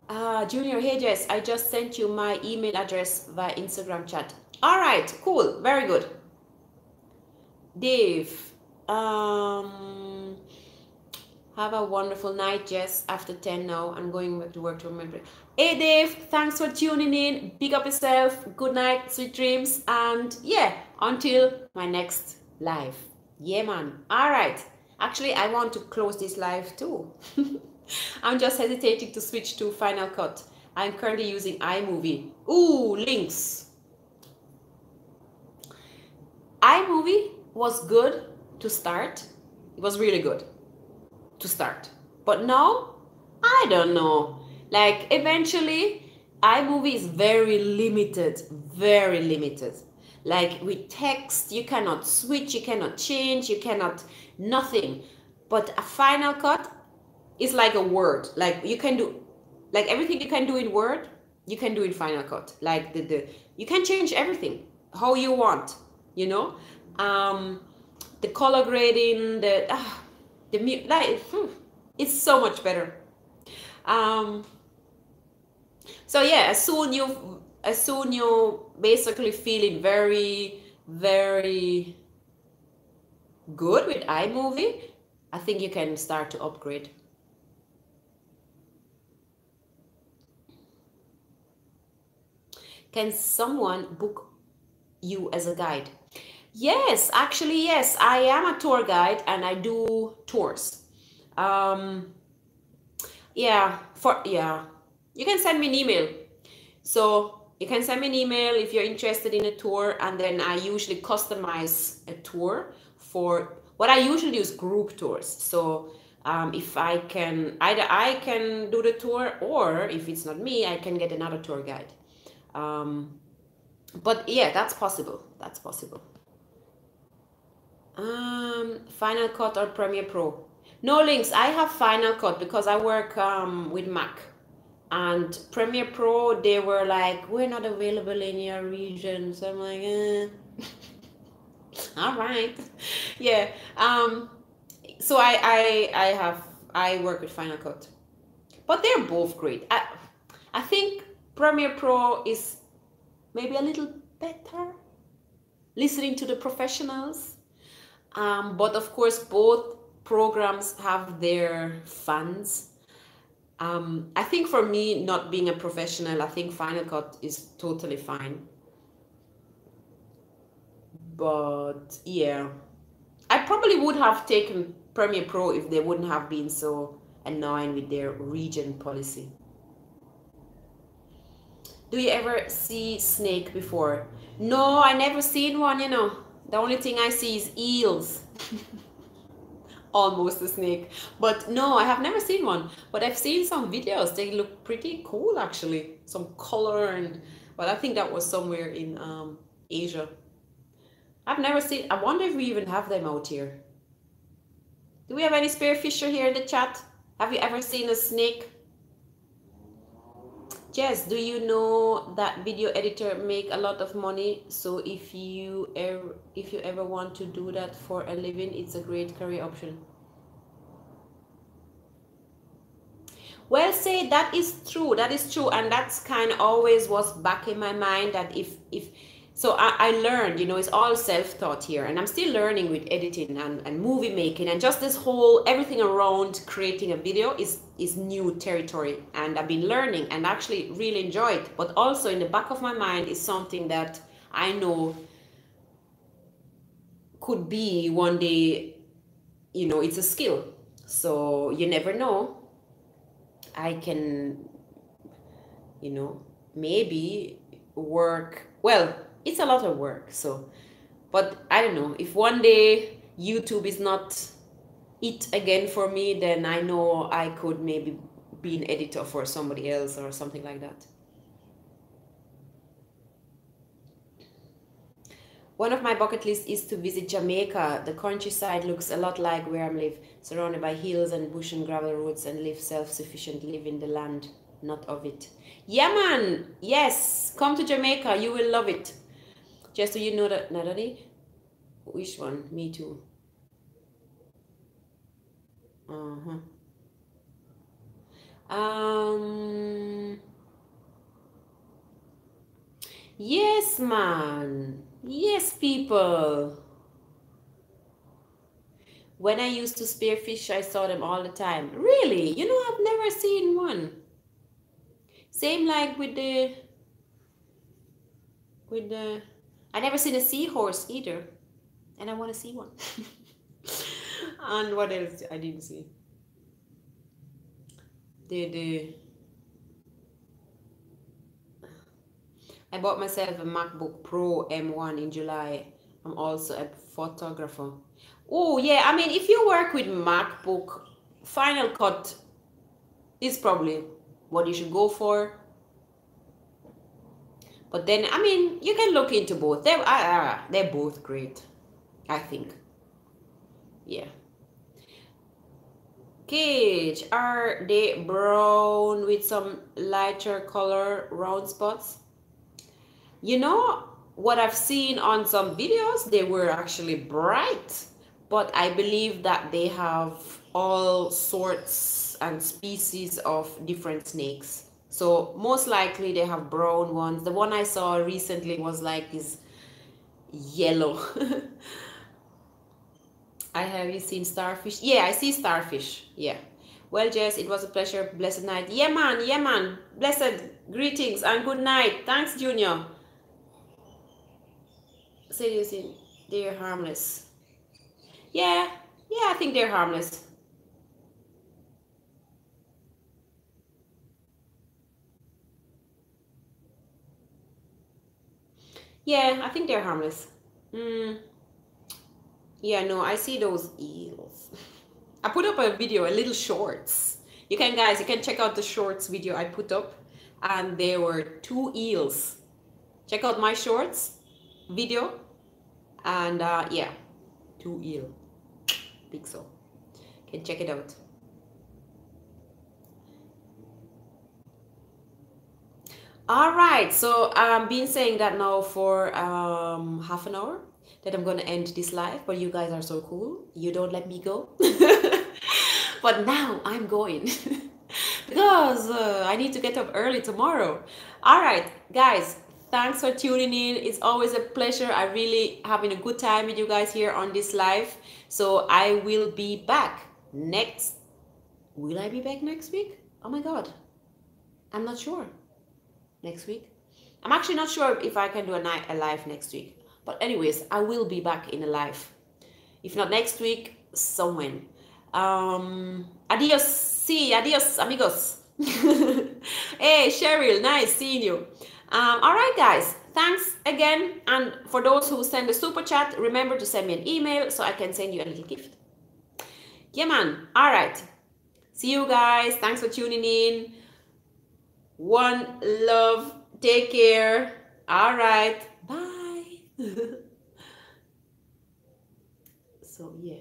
Uh, Junior, hey Jess, I just sent you my email address via Instagram chat. All right, cool, very good. Dave, um, have a wonderful night, Jess. After 10 now, I'm going back to work to remember. Hey, Dave, thanks for tuning in. Big up yourself. Good night, sweet dreams. And yeah, until my next live. Yeah, man. All right. Actually, I want to close this live too. I'm just hesitating to switch to Final Cut. I'm currently using iMovie. Ooh, links. iMovie was good to start. It was really good to start. But now, I don't know. Like eventually, iMovie is very limited, very limited. Like with text, you cannot switch, you cannot change, you cannot nothing. But a Final Cut is like a Word. Like you can do, like everything you can do in Word, you can do in Final Cut. Like the the you can change everything how you want. You know, um, the color grading, the ah, the like hmm, it's so much better. Um so yeah as soon you as soon you basically feeling very very good with iMovie I think you can start to upgrade. Can someone book you as a guide Yes, actually, yes. I am a tour guide and I do tours. Um, yeah, for yeah, you can send me an email. So you can send me an email if you're interested in a tour, and then I usually customize a tour for what I usually use group tours. So um, if I can either I can do the tour, or if it's not me, I can get another tour guide. Um, but yeah, that's possible. That's possible. Um, Final Cut or Premiere Pro? No links. I have Final Cut because I work um, with Mac. and Premiere Pro, they were like, we're not available in your region. So I'm like, eh. all right, yeah. Um, so I, I, I have, I work with Final Cut, but they're both great. I, I think Premiere Pro is maybe a little better, listening to the professionals. Um, but of course, both programs have their fans um, I think for me, not being a professional, I think Final Cut is totally fine. But yeah, I probably would have taken Premiere Pro if they wouldn't have been so annoying with their region policy. Do you ever see snake before? No, I never seen one, you know. The only thing I see is eels. almost a snake. But no, I have never seen one. But I've seen some videos. They look pretty cool actually. Some color and well, I think that was somewhere in um, Asia. I've never seen. I wonder if we even have them out here. Do we have any spearfisher here in the chat? Have you ever seen a snake? Jess, do you know that video editor make a lot of money? So if you ever if you ever want to do that for a living, it's a great career option. Well, say that is true. That is true, and that's kind of always was back in my mind that if if so I, I learned you know it's all self-taught here and i'm still learning with editing and, and movie making and just this whole everything around creating a video is is new territory and i've been learning and actually really enjoy it. But also in the back of my mind is something that i know could be one day you know it's a skill. So you never know. I can you know maybe work well it's a lot of work. So, but I don't know if one day YouTube is not it again for me, then I know I could maybe be an editor for somebody else or something like that. One of my bucket lists is to visit Jamaica. The countryside looks a lot like where I live, surrounded by hills and bush and gravel roads and live self-sufficient, live in the land, not of it. Yeah, man. Yes. Come to Jamaica. You will love it. Just so you know that Natalie, which one? Me too. Uh-huh. Um Yes, man. Yes, people. When I used to spearfish, I saw them all the time. Really? You know, I've never seen one. Same like with the with the I never seen a seahorse either, and I want to see one. and what else I didn't see? The the I bought myself a MacBook Pro M1 in July. I'm also a photographer. Oh yeah, I mean if you work with MacBook, Final Cut is probably what you should go for. But then, I mean, you can look into both. They're, uh, they're both great, I think. Yeah. Cage, are they brown with some lighter color round spots? You know, what I've seen on some videos, they were actually bright. But I believe that they have all sorts and species of different snakes. So most likely they have brown ones. The one I saw recently was like this yellow. I have you seen starfish? Yeah, I see starfish. Yeah. Well, Jess, it was a pleasure. Blessed night. Yeah, man. Yeah, man. Blessed greetings and good night. Thanks, Junior. Seriously, they're harmless. Yeah, yeah, I think they're harmless. Yeah, I think they're harmless. Mm. Yeah, no, I see those eels. I put up a video, a little shorts. You can, guys, you can check out the shorts video I put up. And there were two eels. Check out my shorts video. And uh, yeah, two eel. Big so. Can check it out. All right, so I've been saying that now for um, half an hour that I'm gonna end this live, but you guys are so cool. You don't let me go. but now I'm going because uh, I need to get up early tomorrow. All right, guys, thanks for tuning in. It's always a pleasure. I really having a good time with you guys here on this live. So I will be back next. Will I be back next week? Oh my God, I'm not sure. Next week, I'm actually not sure if I can do a night a live next week. But anyways, I will be back in a live. If not next week, somewhere. Um, adios, see, adios, amigos. hey, Cheryl, nice seeing you. Um, all right, guys, thanks again. And for those who send a super chat, remember to send me an email so I can send you a little gift. Yeah, man. All right. See you guys. Thanks for tuning in. One love. Take care. All right. Bye. so, yeah.